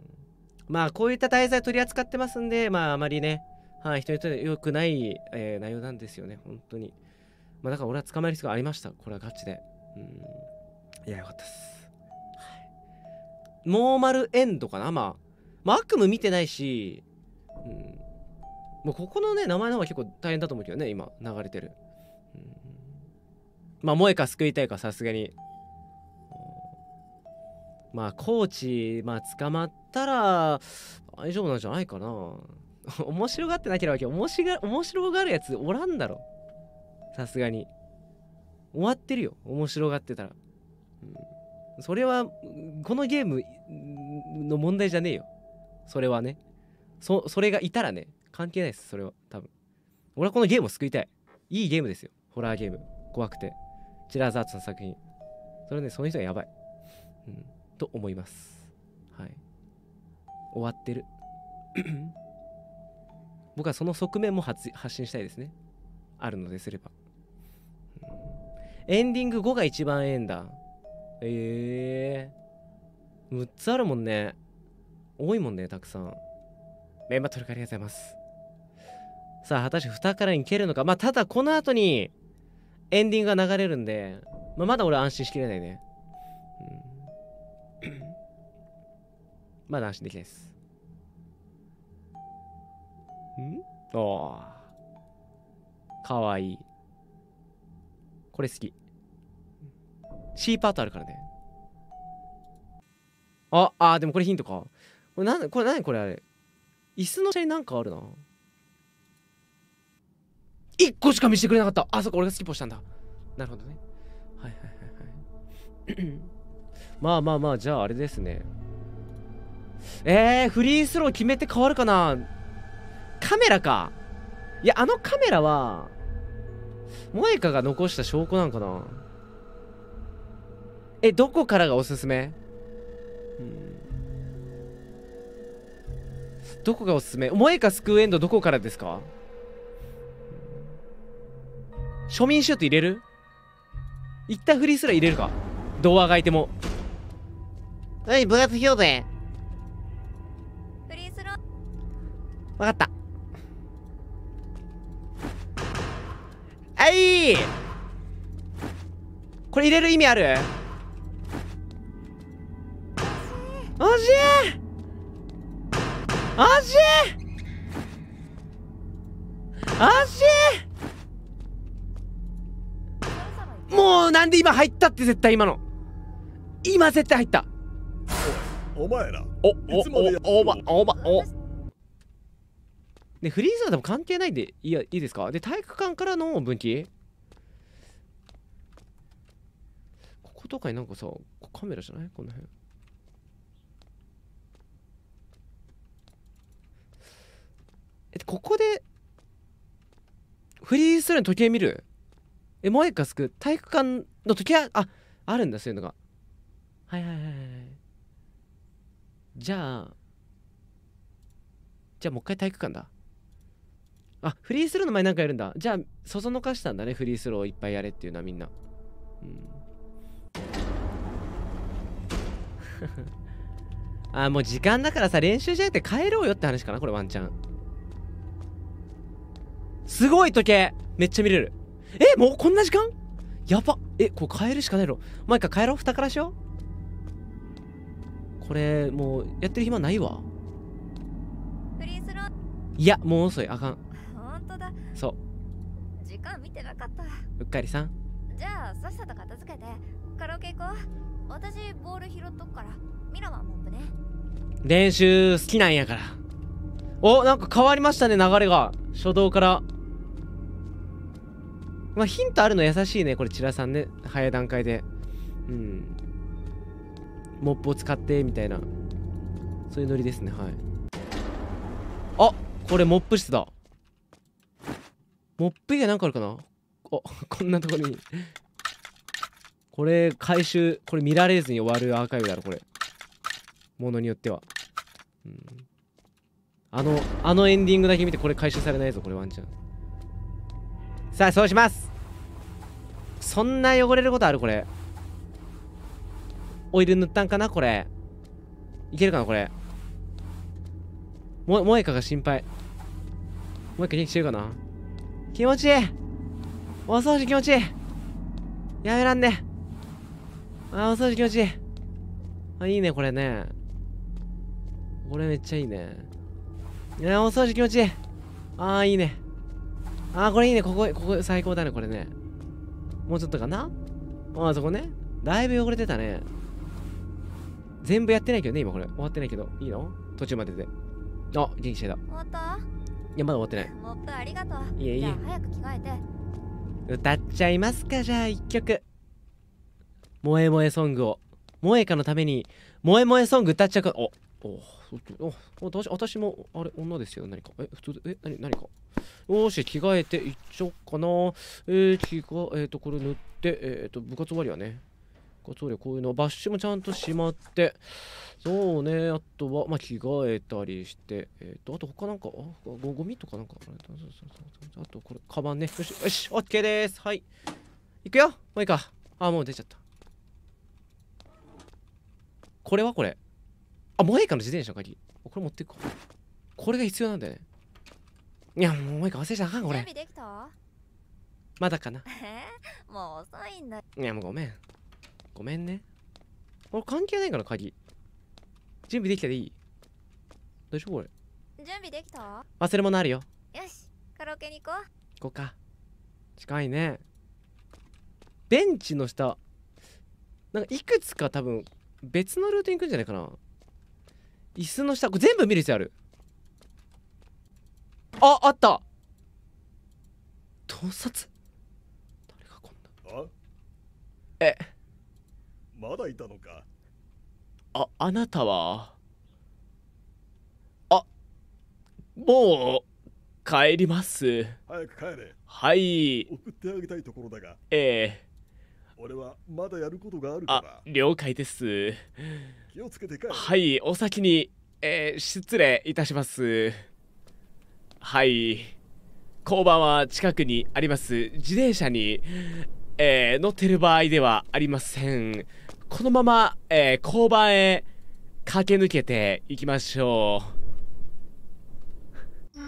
まあこういった題材取り扱ってますんでまああまりねはい人にとって良くない、えー内容なんですよね。本当に。まあだから俺は捕まえる必要がありました。これはガチで。うん。いやよかったです、はい、ノーマルエンドかなまあ。まあ悪夢見てないしうん。もうここのね名前の方が結構大変だと思うけどね今流れてる、うん、まあ萌えか救いたいかさすがに。まあコーチまあ捕まったら大丈夫なんじゃないかな。<laughs> 面白がってなければいけ面白が面白がるやつおらんだろ。さすがに。終わってるよ。面白がってたら、うん、それはこのゲームの問題じゃねえよ。それはね。そそれがいたらね。関係ないですそれは。多分。俺はこのゲームを救いたい。いいゲームですよ。ホラーゲーム。怖くて。チラーザーツの作品。それねその人はやばい、うん、と思います。はい。終わってる。<clears throat> 僕はその側面も発信したいですね。あるのですれば、エンディング5が一番ええんだ。ええ。6つあるもんね。多いもんねたくさん。メンバートルクありがとうございます。さあ果たして蓋からに蹴るのか。まあただこの後にエンディングが流れるんで、まあ、まだ俺安心しきれないね、うん、まだ安心できないです。ん？おー。かわいい。これ好き。C パートあるからね。ああでもこれヒントか。これなんこれ何これあれ。椅子の下になんかあるな。1個しか見せてくれなかった。あそこ俺がスキップをしたんだ。なるほどね。はいはいはいはい。<clears throat> まあまあまあじゃああれですねえー、フリースロー決めて変わるかな？カメラか。いやあのカメラは萌香が残した証拠なんかな？えどこからがおすすめ？うん。どこがおすすめ？萌香スクーエンドどこからですか？庶民シュート入れる？一旦フリーすら入れるか。動画がいても。はい分厚ひよわかった。はい！これ入れる意味ある？惜しい惜しい惜しいもうなんで今入ったって絶対今の。今絶対入った。お前ら。おおおおばおばお。私でフリーズはでも関係ないんでいやいいですか？で体育館からの分岐？こことかになんかさカメラじゃない？この辺。えここでフリースローの時計見る？えもう一回すく体育館の時計？ああるんだそういうのが。はいはいはいはい。じゃあじゃあもう一回体育館だ。あフリースローの前なんかやるんだ。じゃあそそのかしたんだねフリースローをいっぱいやれっていうのはみんな。うん。<laughs> あもう時間だからさ練習じゃなくて帰ろうよって話かなこれワンチャン。すごい時計。めっちゃ見れる。えもうこんな時間？やば。えこれ帰るしかないの？もう一回帰ろう。蓋からしよう。これもうやってる暇ないわ。いやもう遅い。あかんそう。時間見てなかった。うっかりさん。じゃあさっさと片付けてカラオケ行こう。私ボール拾っとくからミラはモップね。練習好きなんやから。おなんか変わりましたね流れが。初動から。まあヒントあるの優しいねこれチラさんね。早い段階で。うん。モップを使ってみたいな。そういうノリですねはい。あこれモップ室だモップ以外なんかあるかな？あこんなところに。これ回収これ見られずに終わるアーカイブだろこれ。ものによっては、うん、あのあのエンディングだけ見てこれ回収されないぞこれワンチャン。さあそうします。そんな汚れることあるこれ。オイル塗ったんかなこれ。いけるかなこれ。も萌香が心配。萌香元気してるかな？気持ちいい。お掃除気持ちいい。やめらんね。あお掃除気持ちいい。あいいねこれね。これめっちゃいいね。いやお掃除気持ちいい。ああいいね。あーこれいいね。ここここ最高だねこれね。もうちょっとかな。ああそこね。だいぶ汚れてたね。全部やってないけどね今これ。終わってないけど。いいの？途中までで。あ元気してた。終わった？やまだ終わってない。モップありがとう。いえいえ。早く着替えて。歌っちゃいますかじゃあ一曲。萌え萌えソングを。萌えかのために萌え萌えソング歌っちゃうか。おおおお私私もあれ女ですよ。何か。え普通でえ何何か。よーし着替えていっちゃおっかな。えー、着替ええー、とこれ塗って。えー、と部活終わりはねこういうのバッシュもちゃんとしまって。そうねあとはまあ着替えたりして。えっ、とあと他なんかあゴゴミとかなんかあれそうそうそうそう。あとこれカバンね。よしよしオッケーです。はい。行くよ。もういいか。あもう出ちゃった。これはこれ。あモエカの自転車の鍵。これ持っていくか。これが必要なんだよね。いやもうもう一個忘れちゃあかんこれ。準備できた？まだかな。え？ーもう遅いんだ。いやもうごめんごめんね。俺関係ないから鍵。準備できたでいい？大丈夫これ。準備できた？忘れ物あるよ。よし。カラオケに行こう。行こうか。近いね。ベンチの下。なんかいくつか多分別のルートに行くんじゃないかな。椅子の下。これ全部見る必要ある。ああった。盗撮？誰がこんな？あ？えまだいたのか？ああなたは？あもう帰ります。早く帰れ。はい。送ってあげたいところだが。ええ。俺はまだやることがあるあから。了解です。気をつけて帰れ。はいお先に、えー失礼いたします。はい。交番は近くにあります。自転車に、えー乗ってる場合ではありませんこのまま、えー交番へ駆け抜けていきましょう。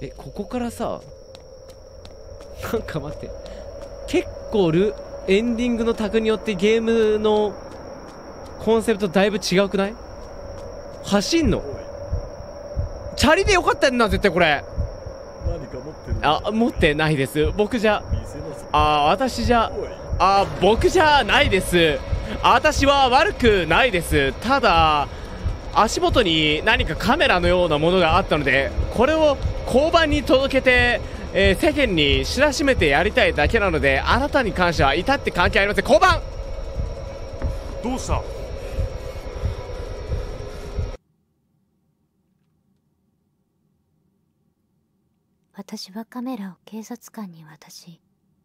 えここからさなんか待って。結構ルエンディングのタグによってゲームのコンセプトだいぶ違うくない？走んの？チャリでよかったんな絶対これ。何か持ってる？あ持ってないです。僕じゃあ私じゃあ僕じゃないです。私は悪くないです。ただ足元に何かカメラのようなものがあったのでこれを交番に届けて、えー世間に知らしめてやりたいだけなのであなたに関しては至って関係ありません。交番。どうした？私はカメラを警察官に渡し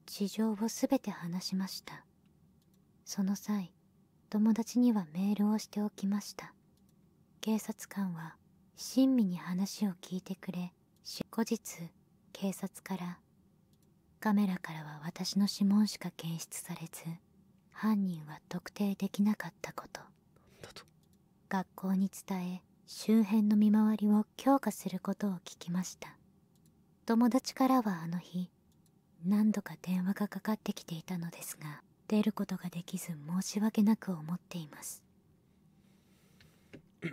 事情をすべて話しました。その際友達にはメールをしておきました。警察官は親身に話を聞いてくれし後日警察からカメラからは私の指紋しか検出されず犯人は特定できなかったこと。学校に伝え周辺の見回りを強化することを聞きました。友達からはあの日何度か電話がかかってきていたのですが出ることができず申し訳なく思っています。<clears throat>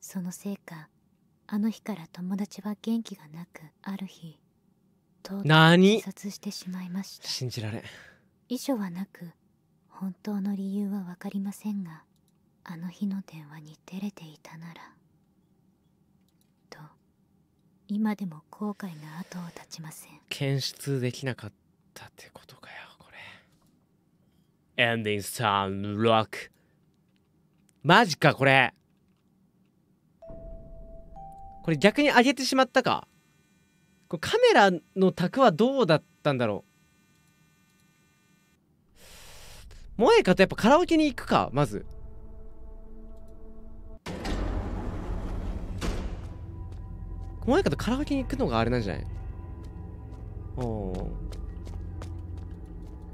そのせいかあの日から友達は元気がなくある日とうとう何？自殺してしまいました。信じられん。遺書はなく本当の理由は分かりませんがあの日の電話に出れていたならと今でも後悔が後を絶ちません。検出できなかったってことかよこれ。エンディングサウンロックマジかこれ。これ逆に上げてしまったか。これカメラの卓はどうだったんだろう。萌えかとやっぱカラオケに行くかまず。萌えかとカラオケに行くのがあれなんじゃない？おー。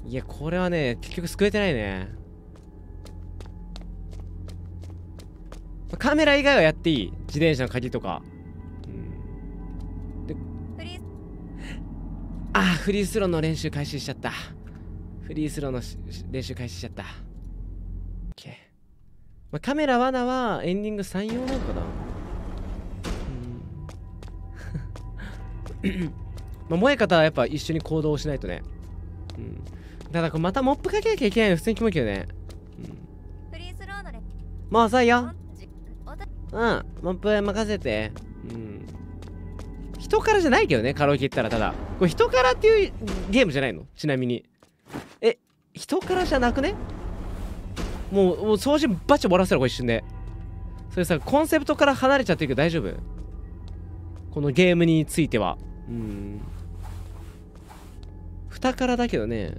いやこれはね結局救えてないね。カメラ以外はやっていい。自転車の鍵とか。うん。フリーあーフリースローの練習開始しちゃった。フリースローのし練習開始しちゃった。OK、まあ、カメラ罠はエンディング3用なのかな？<clears throat> まあ萌え方はやっぱ一緒に行動をしないとねうんただまたモップかけなきゃいけないの普通にキモいけどねフリースローのレもう遅いようん、モップ任せて。うん。人からじゃないけどね、カラオケ行ったらただ。これ人からっていうゲームじゃないの？ちなみに。え、人からじゃなくね？もう、もう掃除バチ漏らせろ、これ一瞬で。それさ、コンセプトから離れちゃってるけど大丈夫？このゲームについては。うん。蓋からだけどね、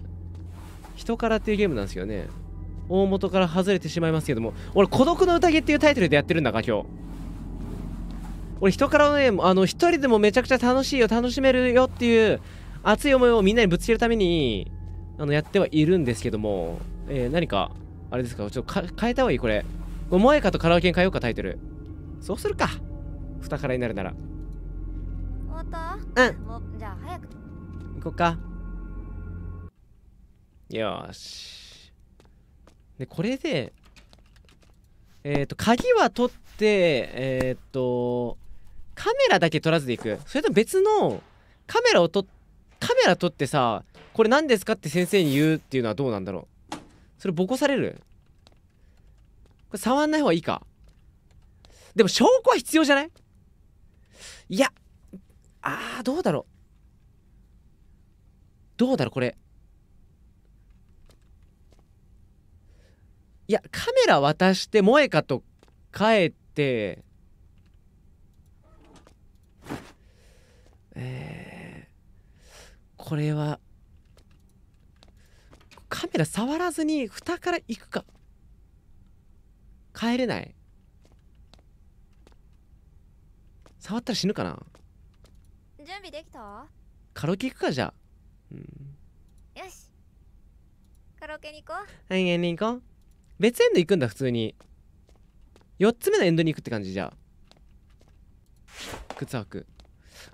人からっていうゲームなんですけどね。大元から外れてしまいますけども俺「孤独の宴」っていうタイトルでやってるんだか今日俺人からねあの一人でもめちゃくちゃ楽しいよ楽しめるよっていう熱い思いをみんなにぶつけるためにあのやってはいるんですけども、えー何かあれですかちょっと変えた方がいいこれこれ萌えかとカラオケに変えようかタイトルそうするか2からになるならった？うん。もうじゃあ早く。行こっか。よーし。でこれでえっ、と鍵は取ってえっ、とカメラだけ取らずでいく。それとも別のカメラをとカメラ撮ってさこれ何ですかって先生に言うっていうのはどうなんだろう。それボコされる？これ触んない方がいいか。でも証拠は必要じゃない？いやあーどうだろう。どうだろうこれ。いやカメラ渡して萌えかと帰ってえー、これはカメラ触らずに蓋から行くか。帰れない。触ったら死ぬかな。準備できた？よカラオケ行くかじゃあ。うん。し。カラオケに行こう。はいエンディング行こう。別エンド行くんだ普通に。4つ目のエンドに行くって感じじゃあ。靴履く。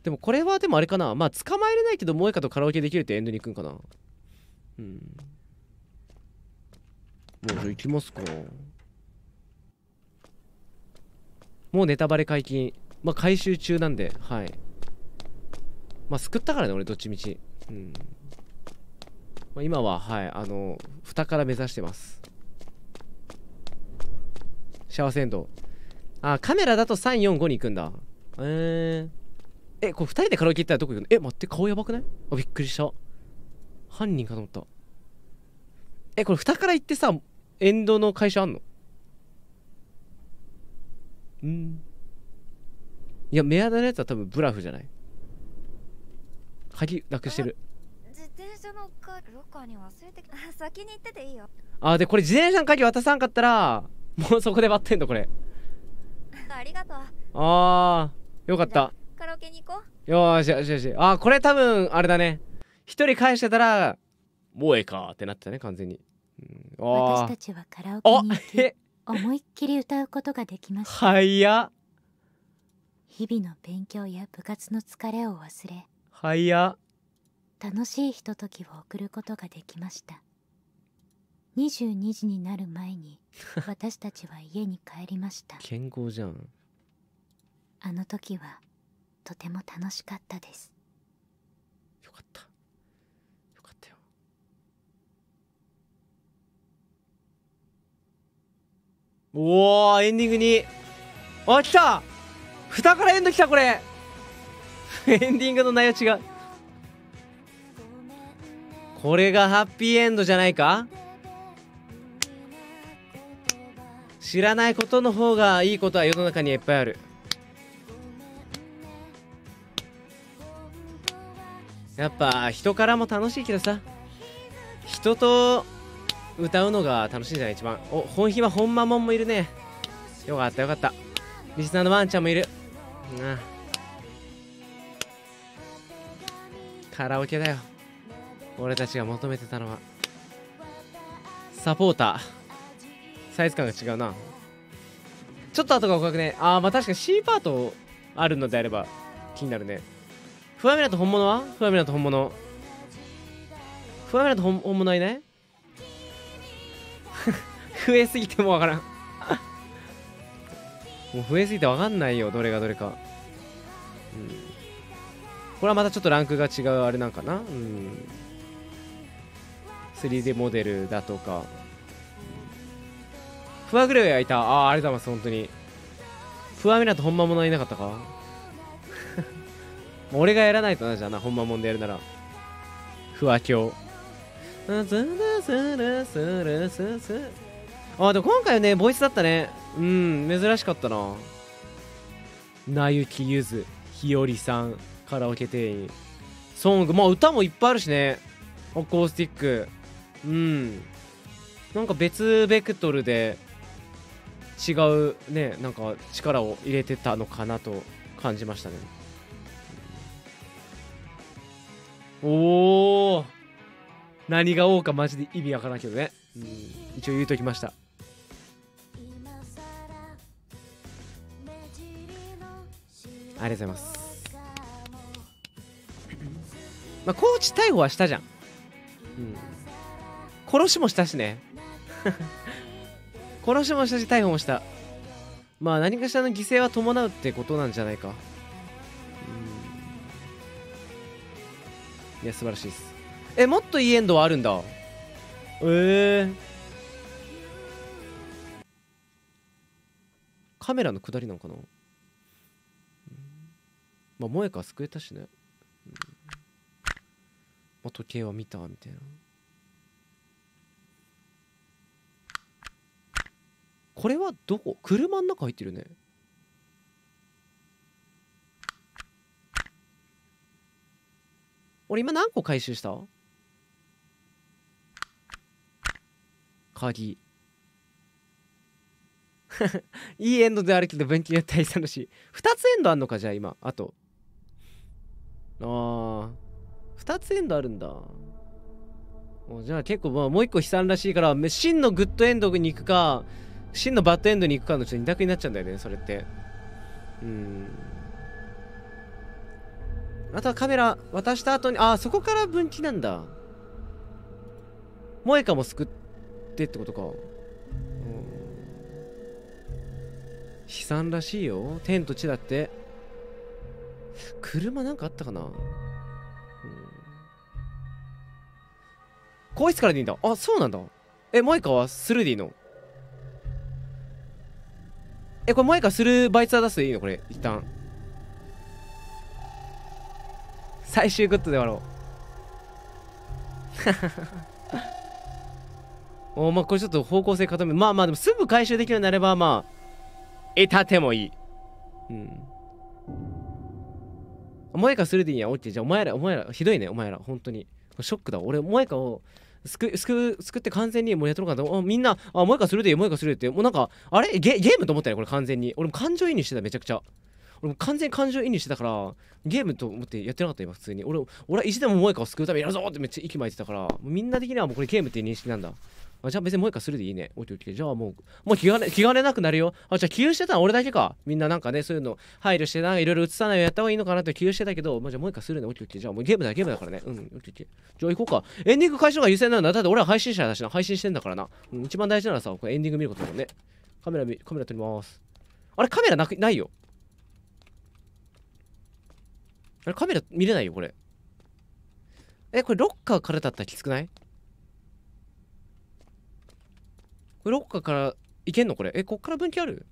でもこれはでもあれかな。まあ捕まえれないけど萌えかとカラオケできるってエンドに行くんかな。うん。もうじゃあ行きますか。もうネタバレ解禁。まあ回収中なんではいまあ救ったからね俺どっちみち。うん。まあ、今ははいあの蓋から目指してます。シャワーエンド。あカメラだと345に行くんだ。えー、えこれ2人でカラオケ行ったらどこ行くの？え待って顔やばくない？あびっくりした。犯人かと思った。えこれ蓋から行ってさエンドの回収あんの？うん。いやメアダのやつは多分ブラフじゃない？鍵なくしてる。自転車のカロッカーに忘れて先に行ってていいよ。あでこれ自転車の鍵渡さんかったらもうそこで割ってんのこれ。ありがとう。あーよかった。カラオケに行こう。よーしよしよし。あーこれ多分あれだね。一人返してたら萌えかってなってたね完全に、うん、あ私たちはカラオケあに行きえ？思いっきり歌うことができました。早っ。日々の勉強や部活の疲れを忘れ早っ。楽しいひとときを送ることができました。22時になる前に <laughs> 私たちは家に帰りました。健康じゃん。あの時はとても楽しかったです。よかった。よかったよ。おーエンディングに。あ来た。蓋からエンド来たこれ <laughs> エンディングの内容違う。これがハッピーエンドじゃないか？知らないことの方がいいことは世の中にいっぱいある。やっぱ人からも楽しいけどさ。人と歌うのが楽しいんじゃない一番。お本日は本間もんもいるね。よかったよかった。リスナーのワンちゃんもいる。なあカラオケだよ。俺たちが求めてたのは。サポーター。サイズ感が違うな。ちょっと後が怖くね。あーまあ確かに C パートあるのであれば気になるね。フワミナと本物は？フワミナと本物。フワミナと本本物はいない？<laughs> 増えすぎてもわからん。<laughs> もう増えすぎてわかんないよ。どれがどれか。うん。これはまたちょっとランクが違うあれなんかな？うん。3D モデルだとか。フワグレオ焼いた。ああありがとうございます本当に。フワミナと本間ものいなかったか？<laughs> 俺がやらないとなじゃあな本間もんでやるなら。フワ教あでも今回はねボイスだったね。うん珍しかったな。なゆきゆずひよりさん。カラオケ店員。ソング。まあ歌もいっぱいあるしね。アコースティック。うん。なんか別ベクトルで違うね。なんか力を入れてたのかなと感じましたね。おお何が王かマジで意味わからんけどね、うん、一応言うときました。ありがとうございます。まあコーチ逮捕はしたじゃん。うん殺しもしたしね。<laughs> 殺しもしたし逮捕もした。まあ何かしらの犠牲は伴うってことなんじゃないか。うん。いや素晴らしいです。えもっといいエンドはあるんだ？ええカメラの下りなのかな、うん。まあ萌香は救えたしね、あ、時計は見たみたいな。これはどこ？車の中入ってるね。俺今何個回収した？鍵。<laughs> いいエンドであるけど分岐によって大差のし。2つエンドあんのかじゃあ今。あと。あー。2つエンドあるんだ。じゃあ結構まあもう一個悲惨らしいから真のグッドエンドに行くか真のバッドエンドに行くかのちょっと二択になっちゃうんだよねそれって。うん。あとはカメラ渡した後にあそこから分岐なんだ。萌香も救ってってことか。悲惨らしいよ。天と地だって。車なんかあったかな、うん、こいつからでいいんだあそうなんだえ萌香はスルーでいいのえこれ萌香スルーバイツは出すでいいのこれ一旦最終グッドで終わろうおまあこれちょっと方向性固めまあまあでもすぐ回収できるようになればまあ得たてもいいうん萌香するでいいやオッケーじゃあお前らお前らひどいねお前ら本当にショックだ。俺萌歌を救救救って完全にもうやっとるかなと。みんなあ萌歌するでいい萌歌するでいって。もうなんかあれ？ゲゲームと思ったよこれ完全に。俺も感情移入してためちゃくちゃ。俺も完全に感情移入してたからゲームと思ってやってなかった今普通に。俺俺は意地でも萌香を救うためにやるぞってめっちゃ息巻いてたからみんな的にはもうこれゲームっていう認識なんだ。あじゃあ別に萌香するでいいね。オッケーオッケーじゃあもうもう気兼ね気兼ねなくなるよ。あじゃあ気をしてたの俺だけか。みんななんかねそういうの配慮してなんかいろいろ映さないようやった方がいいのかなって気をしてたけどまあじゃあ萌香するね。オッケーオッケーじゃあもうゲームだゲームだからね。うんオッケーオッケーじゃあ行こうか。エンディング開始の方が優先なんだ。だって俺は配信者だしな配信してんだからな、うん、一番大事なのはさこれエンディング見ることだもんね。カメラ見カメラ撮ります。あれカメラなくないよ。あれカメラ見れないよこれ。えこれロッカーからだったらきつくない？これロッカーからいけんの？これ。えこっから分岐ある？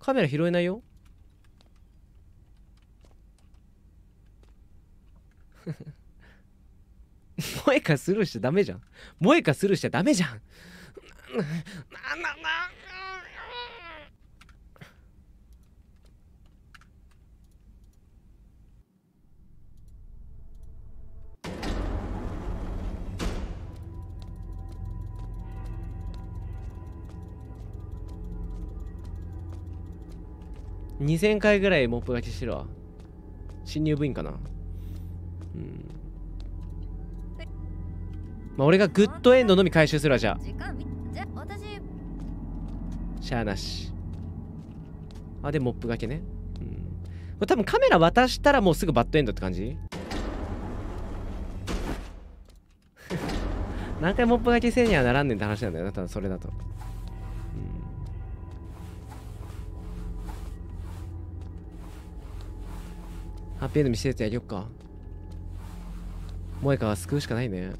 カメラ拾えないよ。<laughs> 萌えかスルーしちゃダメじゃん。萌えかスルーしちゃダメじゃん。ななな2000回ぐらいモップがけしてるわ。新入部員かな。うん。まあ俺がグッドエンドのみ回収するわじゃあ。しゃあなし。あでモップがけね。うん。これ多分カメラ渡したらもうすぐバッドエンドって感じ？<laughs> 何回モップがけせんにはならんねんって話なんだよなただそれだと。ハッピーエンド見せてやりよっか。萌香は救うしかないね。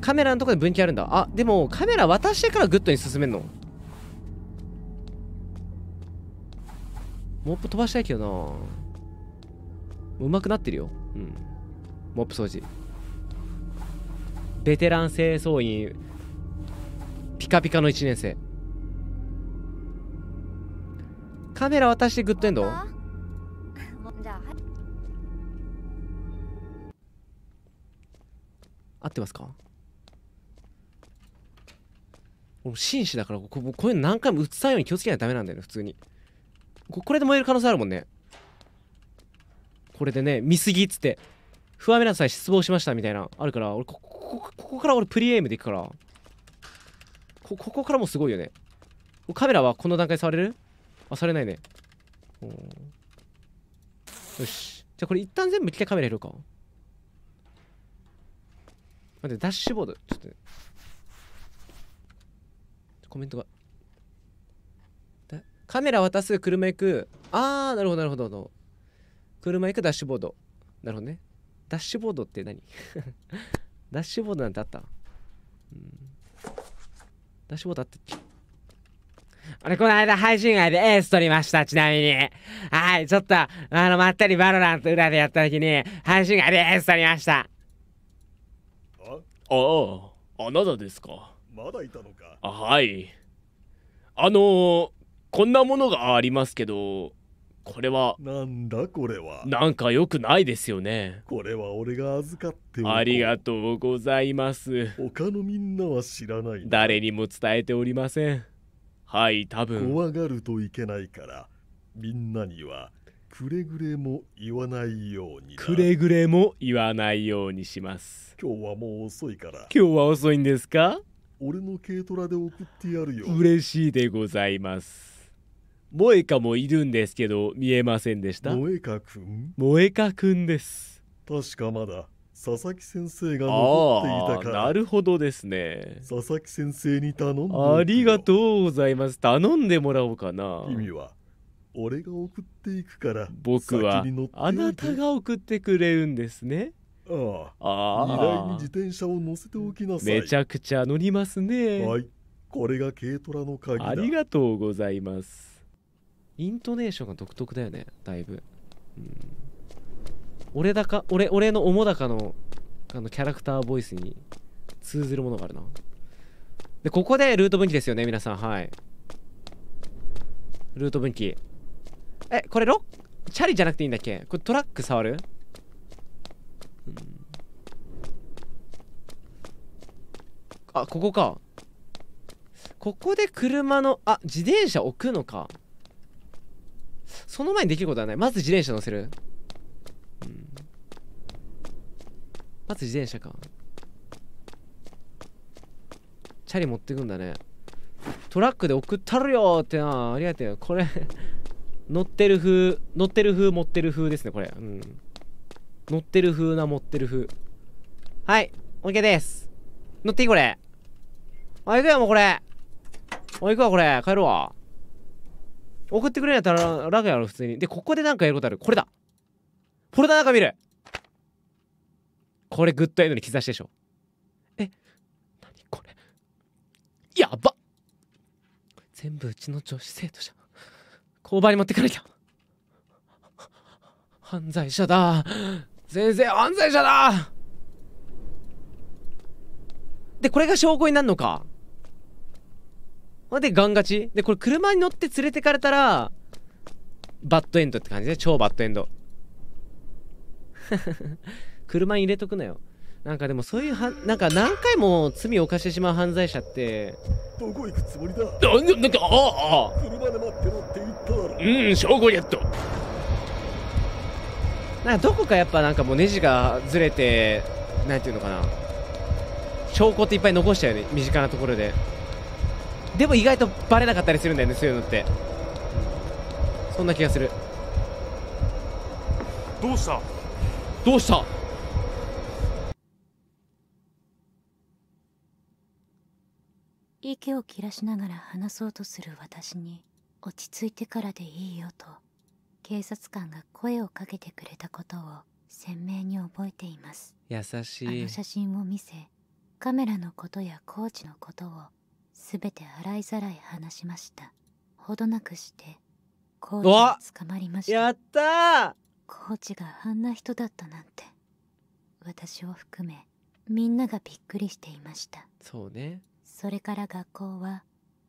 カメラのとこで分岐あるんだ。あでもカメラ渡してからグッドに進めんの？モップ飛ばしたいけどな。うまくなってるよ。うん。モップ掃除。ベテラン清掃員。ピカピカの1年生。カメラ渡してグッドエンド？合ってますか？俺紳士だからこここういうの何回も映さんように気をつけないとダメなんだよね普通に。ここれで燃える可能性あるもんね。これでね見すぎっつって不安めなさい失望しましたみたいなあるから俺ここここから俺プリエイムでいくから。こここからもすごいよね。カメラはこの段階触れる？あされないね。よし。じゃあこれ一旦全部一回カメラやるか。待ってダッシュボード。ちょっとコメントが。カメラ渡す車行く。あーなるほどなるほどなるほど。車行くダッシュボード。なるほどね。ダッシュボードって何？<laughs> ダッシュボードなんてあった、うん、ダッシュボードあったっけ？俺この間配信外でエース取りましたちなみにはいちょっとあのまったりバロラント裏でやった時に配信外でエース取りましたあああ、あなたですか？まだいたのか？あはい。あのー、こんなものがありますけど、これは、なんだこれは？なんか良くないですよね。これは俺が預かっておこうありがとうございます。他のみんなは知らないな誰にも伝えておりません。はい、多分。怖がるといけないからみんなにはくれぐれも言わないようになくれぐれも言わないようにします。今日はもう遅いから今日は遅いんですか？俺の軽トラで送ってやるよ嬉しいでございます。萌えかもいるんですけど、見えませんでした？萌香くん？萌えかくんです。確かまだ佐々木先生があ残っていあたからなるほどですね。佐々木先生に頼んでありがとうございます。頼んでもらおうかな。君は俺が送っていくから僕はあなたが送ってくれるんですね。あああ荷台にあ自。転車を乗せておきなさいめちゃくちゃ乗りますね。はいこれが軽トラの鍵だありがとうございます。イントネーションが独特だよね、だいぶ。うん、俺だか、俺、俺の主高のあのキャラクターボイスに通ずるものがあるな。で、ここでルート分岐ですよね、皆さん。はい。ルート分岐。え、これロッチャリじゃなくていいんだっけ？これトラック触る、うんあ、ここか。ここで車のあ自転車置くのかその前にできることはないまず自転車乗せる、うん、まず自転車か。チャリ持ってくんだね。トラックで送ったるよってな。ありがとうよ。これ <laughs> 乗ってる風乗ってる風持ってる風ですねこれ。うん。乗ってる風な持ってる風。はい OK です。乗っていいこれ。あ行くよもうこれ。お行くわこれ。帰るわ。送ってくれんやったら楽やろ普通に。でここでなんかやることある。これだ。フォルダ中見る。これグッドエンドに兆しでしょ。えな何これ。やば。全部うちの女子生徒じゃ。ん交番に持ってかなきゃ犯罪者だ。先生犯罪者だ。でこれが証拠になるのか。でガンガチでこれ車に乗って連れてかれたらバッドエンドって感じね。超バッドエンド。車に入れとくなよ。なんかでもそういうはなんか何回も罪を犯してしまう犯罪者って。どこ行くつもりだ？あななんかああ車で待ってろって言っただろ。うん証拠ゲットなんかどこかやっぱなんかもうネジがずれてなんていうのかな。証拠っていっぱい残しちゃうよね身近なところで。でも意外とバレなかったりするんだよねそういうのって。そんな気がする。どうした？どうした？息を切らしながら話そうとする私に落ち着いてからでいいよと警察官が声をかけてくれたことを鮮明に覚えています。優しい。あの写真を見せカメラのことやコーチのことをすべて洗いざらい話しました。ほどなくしてコーチが捕まりました。やったー！コーチがあんな人だったなんて私を含めみんながびっくりしていました。そうねそれから学校は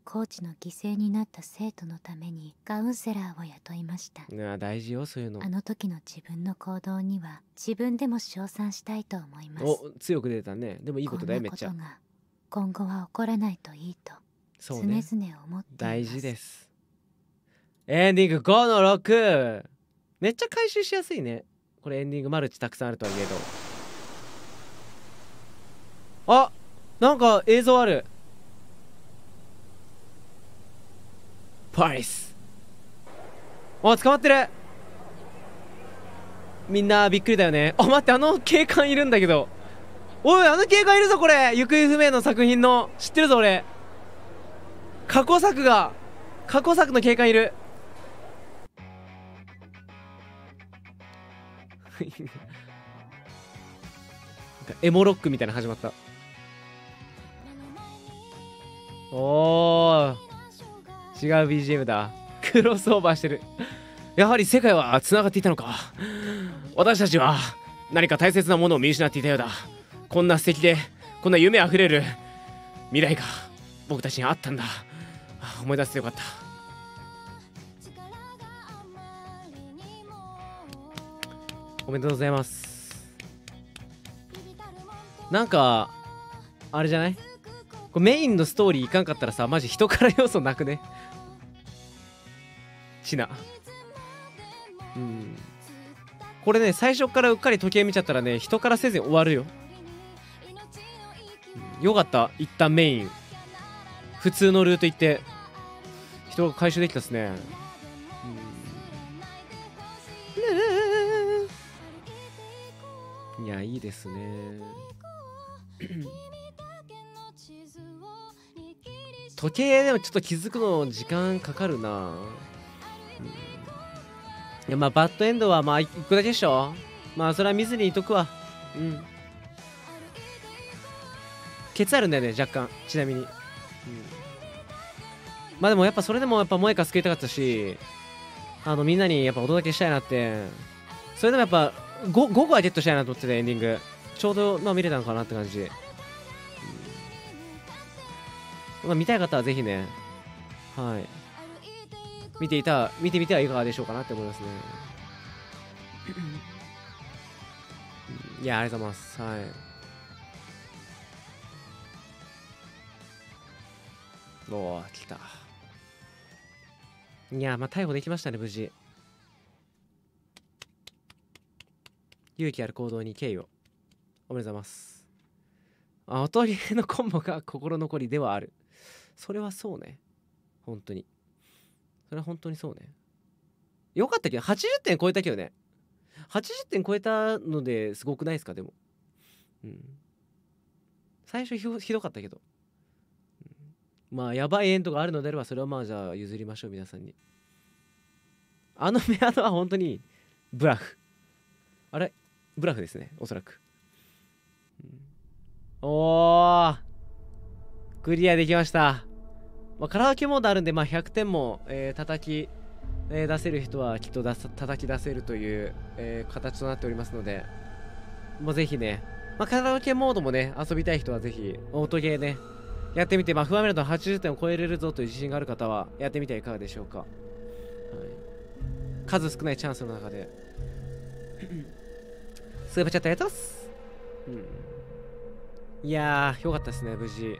コーチの犠牲になった生徒のためにカウンセラーを雇いました。いや大事よそういうの。あの時の自分の行動には自分でも称賛したいと思います。お強く出てたね。でもいいことだよめっちゃ。こんなことが今後は起こらないといいとうね。々思っています。大事です。エンディング5の6めっちゃ回収しやすいね。これエンディングマルチたくさんあるとはいえど。あなんか映像あるパリスあ捕まってる。みんなびっくりだよね。あ待ってあの警官いるんだけど。おいあの警官いるぞこれ。行方不明の作品の。知ってるぞ俺。過去作が過去作の警官いる。なんかエモロックみたいな始まった。おー。違う BGM だ。クロスオーバーしてる。やはり世界はつながっていたのか。私たちは何か大切なものを見失っていたようだ。こんな素敵でこんな夢あふれる未来が僕たちにあったんだ。思い出せてよかった。おめでとうございます。なんかあれじゃない？これメインのストーリーいかんかったらさマジ人から要素なくね？ちなうん。これね最初からうっかり時計見ちゃったらね人からせずに終わるよ、うん。よかった一旦メイン。普通のルート行って人が回収できたっすね、うん。いやいいですね。<clears throat> 時計でもちょっと気づくの時間かかるな、うんいやまあバッドエンドはまあ一個だけでしょ。まあそれは見ずにいとくわ。うん。ケツあるんだよね若干。ちなみに、うん、まあでもやっぱそれでもやっぱ萌えか救いたかったしあのみんなにやっぱお届けしたいなって。それでもやっぱ 5, 5個はゲットしたいなと思っててエンディング。ちょうどまあ見れたのかなって感じ、うん。まあ、見たい方はぜひね。はい。見ていた見てみてはいかがでしょうかなって思いますね。いやありがとうございます。はい。おお来た。いやまあ逮捕できましたね無事。勇気ある行動に敬意を。おめでとうございます。あおとりのコンボが心残りではある。それはそうね。本当に。それは本当にそうね。よかったけど80点超えたけどね。80点超えたのですごくないですか？でも。うん。最初ひどかったけど、うん。まあやばいエンドがあるのであればそれはまあじゃあ譲りましょう皆さんに。あのメアドは本当にブラフ。あれ？ブラフですねおそらく、うん。おー！クリアできました。まあ、カラオケモードあるんで、まあ、100点も、えー叩き、えー出せる人はきっと出す叩き出せるという、えー形となっておりますので、もうぜひね、まあ、カラオケモードもね、遊びたい人はぜひ、オートゲーね、やってみて、まあ、不安メロド80点を超えれるぞという自信がある方は、やってみてはいかがでしょうか。はい、数少ないチャンスの中で。<laughs> スーパーチャットありがとうございます。うん、いやー、よかったですね、無事。うん、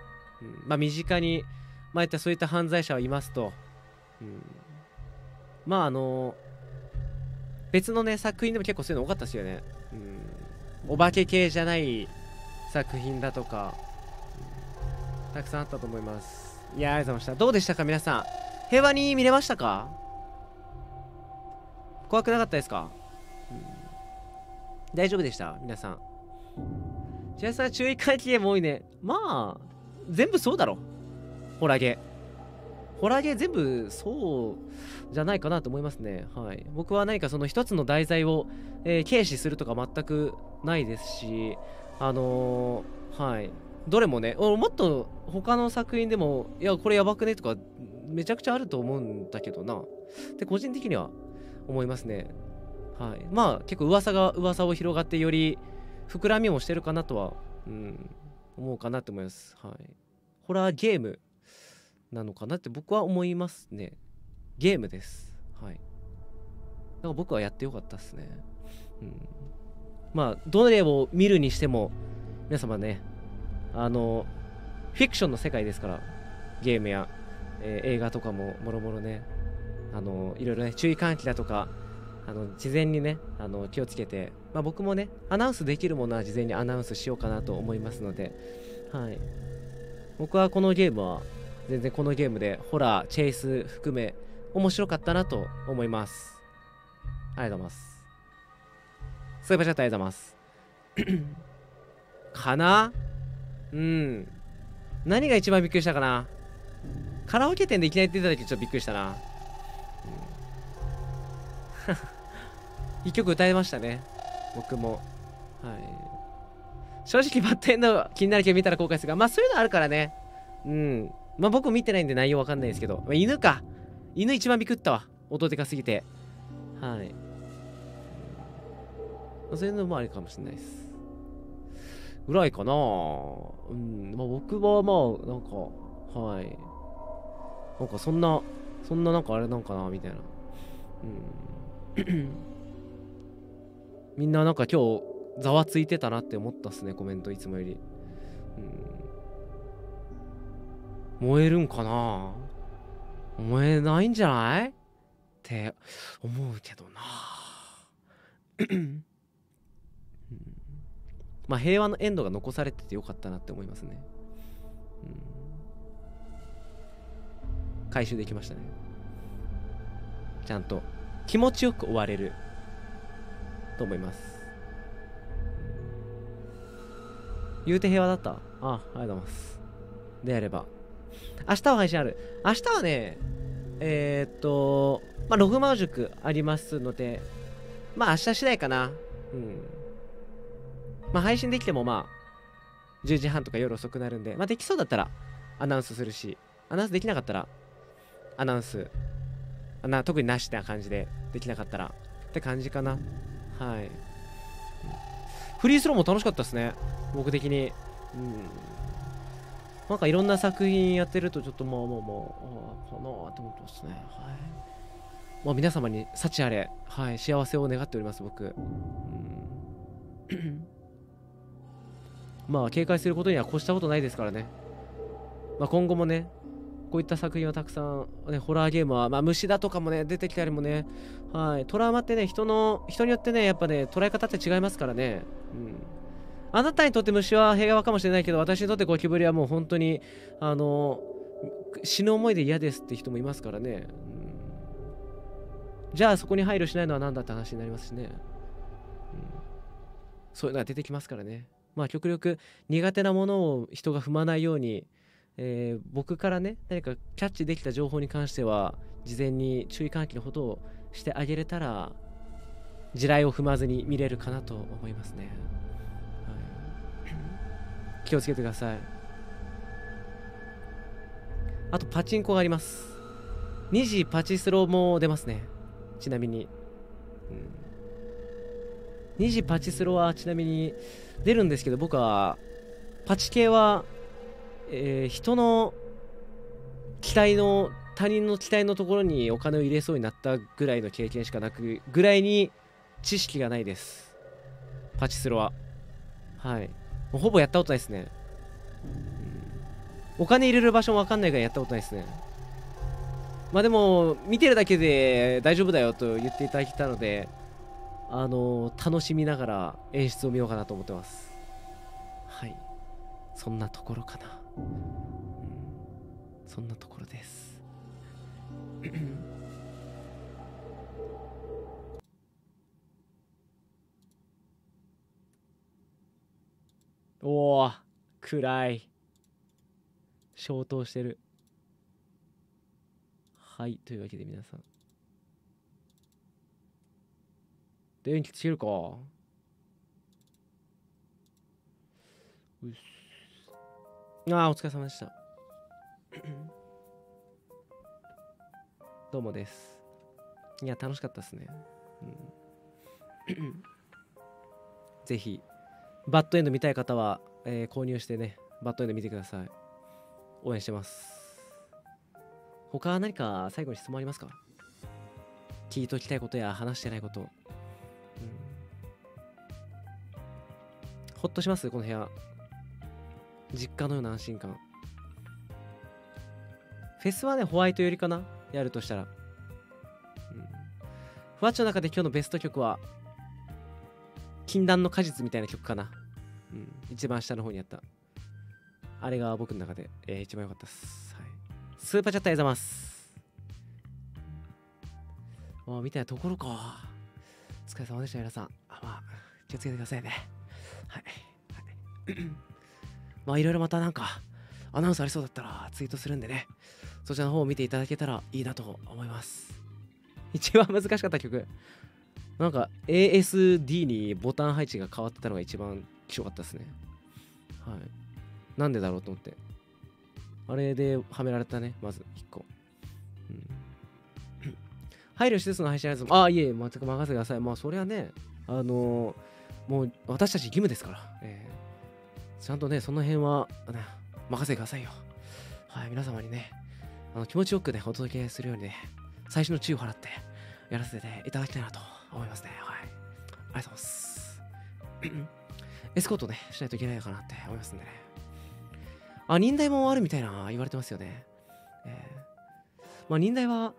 まあ、身近に、まあ、いったそういった犯罪者はいますと、うん、まああの別のね作品でも結構そういうの多かったですよね、うん、お化け系じゃない作品だとか、うん。たくさんあったと思います。いやありがとうございました。どうでしたか皆さん？平和に見れましたか？怖くなかったですか、うん。大丈夫でした？皆さん。千葉さん注意喚起も多いね。まあ全部そうだろ。ホラゲホラゲ全部そうじゃないかなと思いますね。はい。僕は何かその一つの題材を、えー軽視するとか全くないですしあのーはい。どれもねもっと他の作品でもいやこれやばくねとかめちゃくちゃあると思うんだけどな。で個人的には思いますね。はい。まあ結構噂が噂を広がってより膨らみもしてるかなとは、うん、思うかなと思います。はい。ホラーゲーム。なのかなって僕は思いますね。ゲームです。はい。だから僕はやってよかったですね。うん。まあどれを見るにしても皆様ねあのフィクションの世界ですからゲームや、えー映画とかももろもろねあのいろいろね注意喚起だとかあの事前にねあの気をつけて、まあ、僕もねアナウンスできるものは事前にアナウンスしようかなと思いますのではい。僕はこのゲームは全然このゲームでホラーチェイス含め面白かったなと思います。ありがとうございます。スーパーチャットありがとうございます。<coughs> かな？うん。何が一番びっくりしたかな？カラオケ店でいきなり出た時ちょっとびっくりしたな、うん。<laughs> 一曲歌いましたね。僕も。はい。正直バッドエンド気になるけど見たら後悔するがまあそういうのあるからね。うん。まあ僕見てないんで内容わかんないですけど、まあ、犬か。犬一番びっくったわ。音でかすぎて。はい。そういうのもありかもしれないです。ぐらいかな。うん。まあ僕はまあなんかはい。なんかそんなそんななんかあれなんかなみたいな。うん。<clears throat> みんななんか今日ざわついてたなって思ったっすねコメントいつもより、うん、燃えるんかな？燃えないんじゃない？って思うけどな。まあ平和のエンドが残されててよかったなって思いますね、うん、回収できましたね。ちゃんと気持ちよく終われると思います。言うて平和だった？ああありがとうございます。であれば。明日は配信ある。明日はねえー、っとまあログマウ塾ありますのでまあ明日次第かな。うん。まあ配信できてもまあ10時半とか夜遅くなるんでまあできそうだったらアナウンスするしアナウンスできなかったらアナウンスな特になしな感じでできなかったらって感じかな。はい。フリースローも楽しかったですね。僕的に。うん。なんかいろんな作品やってるとちょっとまあまあまああかなって思ってますねはいまあ皆様に幸あれはい幸せを願っております僕うんまあ警戒することには越したことないですからねまあ今後もねこういった作品はたくさん、ね、ホラーゲームは、まあ、虫だとかもね、出てきたりもね、はい、トラウマってね、人の、人によってね、やっぱね、捉え方って違いますからね。うん。あなたにとって虫は平和かもしれないけど、私にとってゴキブリはもう本当に、あの、死ぬ思いで嫌ですって人もいますからね。うん、じゃあそこに配慮しないのは何だって話になりますしね。うん、そういうのが出てきますからね。まあ極力苦手なものを人が踏まないように、えー、僕からね何かキャッチできた情報に関しては事前に注意喚起のことをしてあげれたら地雷を踏まずに見れるかなと思いますね、気をつけてください。あとパチンコがあります。2時パチスロも出ますね。ちなみに、うん、2時パチスロはちなみに出るんですけど僕はパチ系はえー、人の期待の他人の期待のところにお金を入れそうになったぐらいの経験しかなくぐらいに知識がないです。パチスロは。はい。もうほぼやったことないですね、うん、お金入れる場所もわかんないからやったことないですね。まあでも見てるだけで大丈夫だよと言っていただけたのであのー、楽しみながら演出を見ようかなと思ってます。はい。そんなところかな。うん、そんなところです。おお暗い消灯してるはいというわけで皆さん電気つけるかうっああ、お疲れ様でした。<coughs> どうもです。いや、楽しかったですね。うん、<coughs> ぜひ、バッドエンド見たい方は、えー、購入してね、バッドエンド見てください。応援してます。他何か最後に質問ありますか？聞いときたいことや話してないこと。うん、ほっとします？この部屋。実家のような安心感フェスはねホワイト寄りかな？やるとしたら、うん、ふわっちの中で今日のベスト曲は禁断の果実みたいな曲かな、うん、一番下の方にあった。あれが僕の中で、えー、一番良かったです、はい、スーパーチャットありがとうございます。あみたいなところか。お疲れ様でした皆さん。あまあ気をつけてくださいね。はい、はい、<clears throat> まあいろいろまたなんかアナウンスありそうだったらツイートするんでね。そちらの方を見ていただけたらいいなと思います。一番難しかった曲なんか ASD にボタン配置が変わってたのが一番きしかったですね。はい。なんでだろうと思って。あれではめられたねまず1個、うん、<coughs> 配慮してその配信やつも。ああいえ全く任せてください。まあそりゃねあのーもう私たち義務ですから、えー。ちゃんとねその辺は、ね、任せてくださいよ。はい皆様にねあの気持ちよくねお届けするようにね最初の注意を払ってやらせていただきたいなと。思いますね。はい。ありがとうございます。<clears throat> エスコートねしないといけないのかなって思いますんでね。あ忍耐もあるみたいな言われてますよね。えー。まあ忍耐は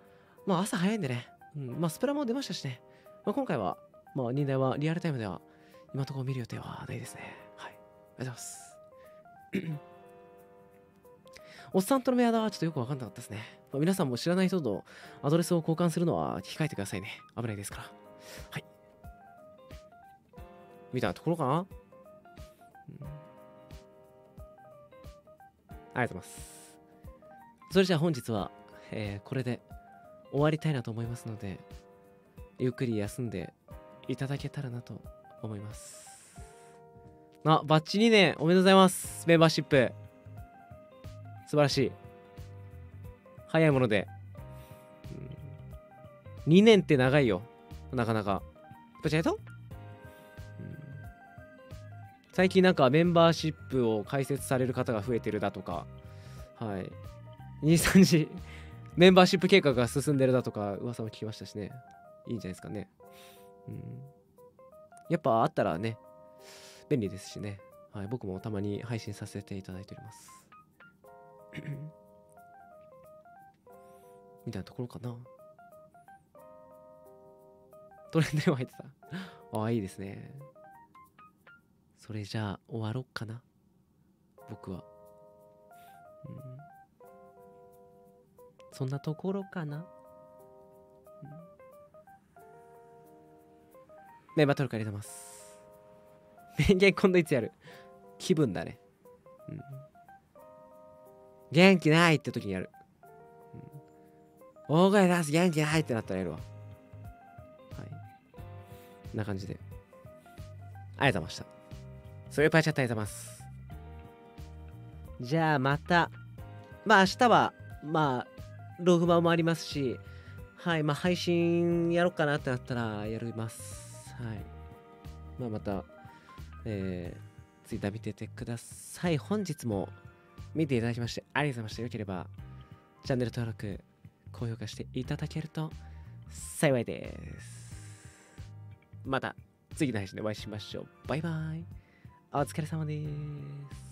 まあ朝早いんでね、うん、まあスプラも出ましたしね、まあ、今回はまあ忍耐はリアルタイムでは今のところ見る予定はないですね。はい。ありがとうございます。<clears throat> おっさんとのメアドはちょっとよくわかんなかったですね。まあ皆さんも知らない人とアドレスを交換するのは控えてくださいね。危ないですから。はい。みたいなところかな、うん、ありがとうございます。それじゃあ本日は、えーこれで終わりたいなと思いますので、ゆっくり休んでいただけたらなと思います。あ、バッチ2年おめでとうございます。メンバーシップ。素晴らしい。早いもので。うん2年って長いよ。なかなか。バチェト、最近なんかメンバーシップを開設される方が増えてるだとか、はい。23時、<laughs> メンバーシップ計画が進んでるだとか噂も聞きましたしね。いいんじゃないですかね。うん、やっぱあったらね、便利ですしね。はい、僕もたまに配信させていただいております。<clears throat> みたいなところかな。トレンドにも入ってた。あ <laughs> あ、いいですね。それじゃあ終わろっかな。僕は。うん、そんなところかな。うん、メンバートルクありがとうございます。<laughs> 電源今度いつやる？気分だね。うん元気ないって時にやる。うん、大声出す元気ないってなったらやるわ。な感じで。ありがとうございました。そういうパイチャットありがとうございます。じゃあまた。まあ明日は、まあ、ログマもありますし、はい、まあ配信やろうかなってなったらやります。はい。まあまた、えー、ツイッター見ててください。本日も見ていただきましてありがとうございました。よければ、チャンネル登録、高評価していただけると幸いです。また次の配信でお会いしましょう。バイバイ。お疲れ様です。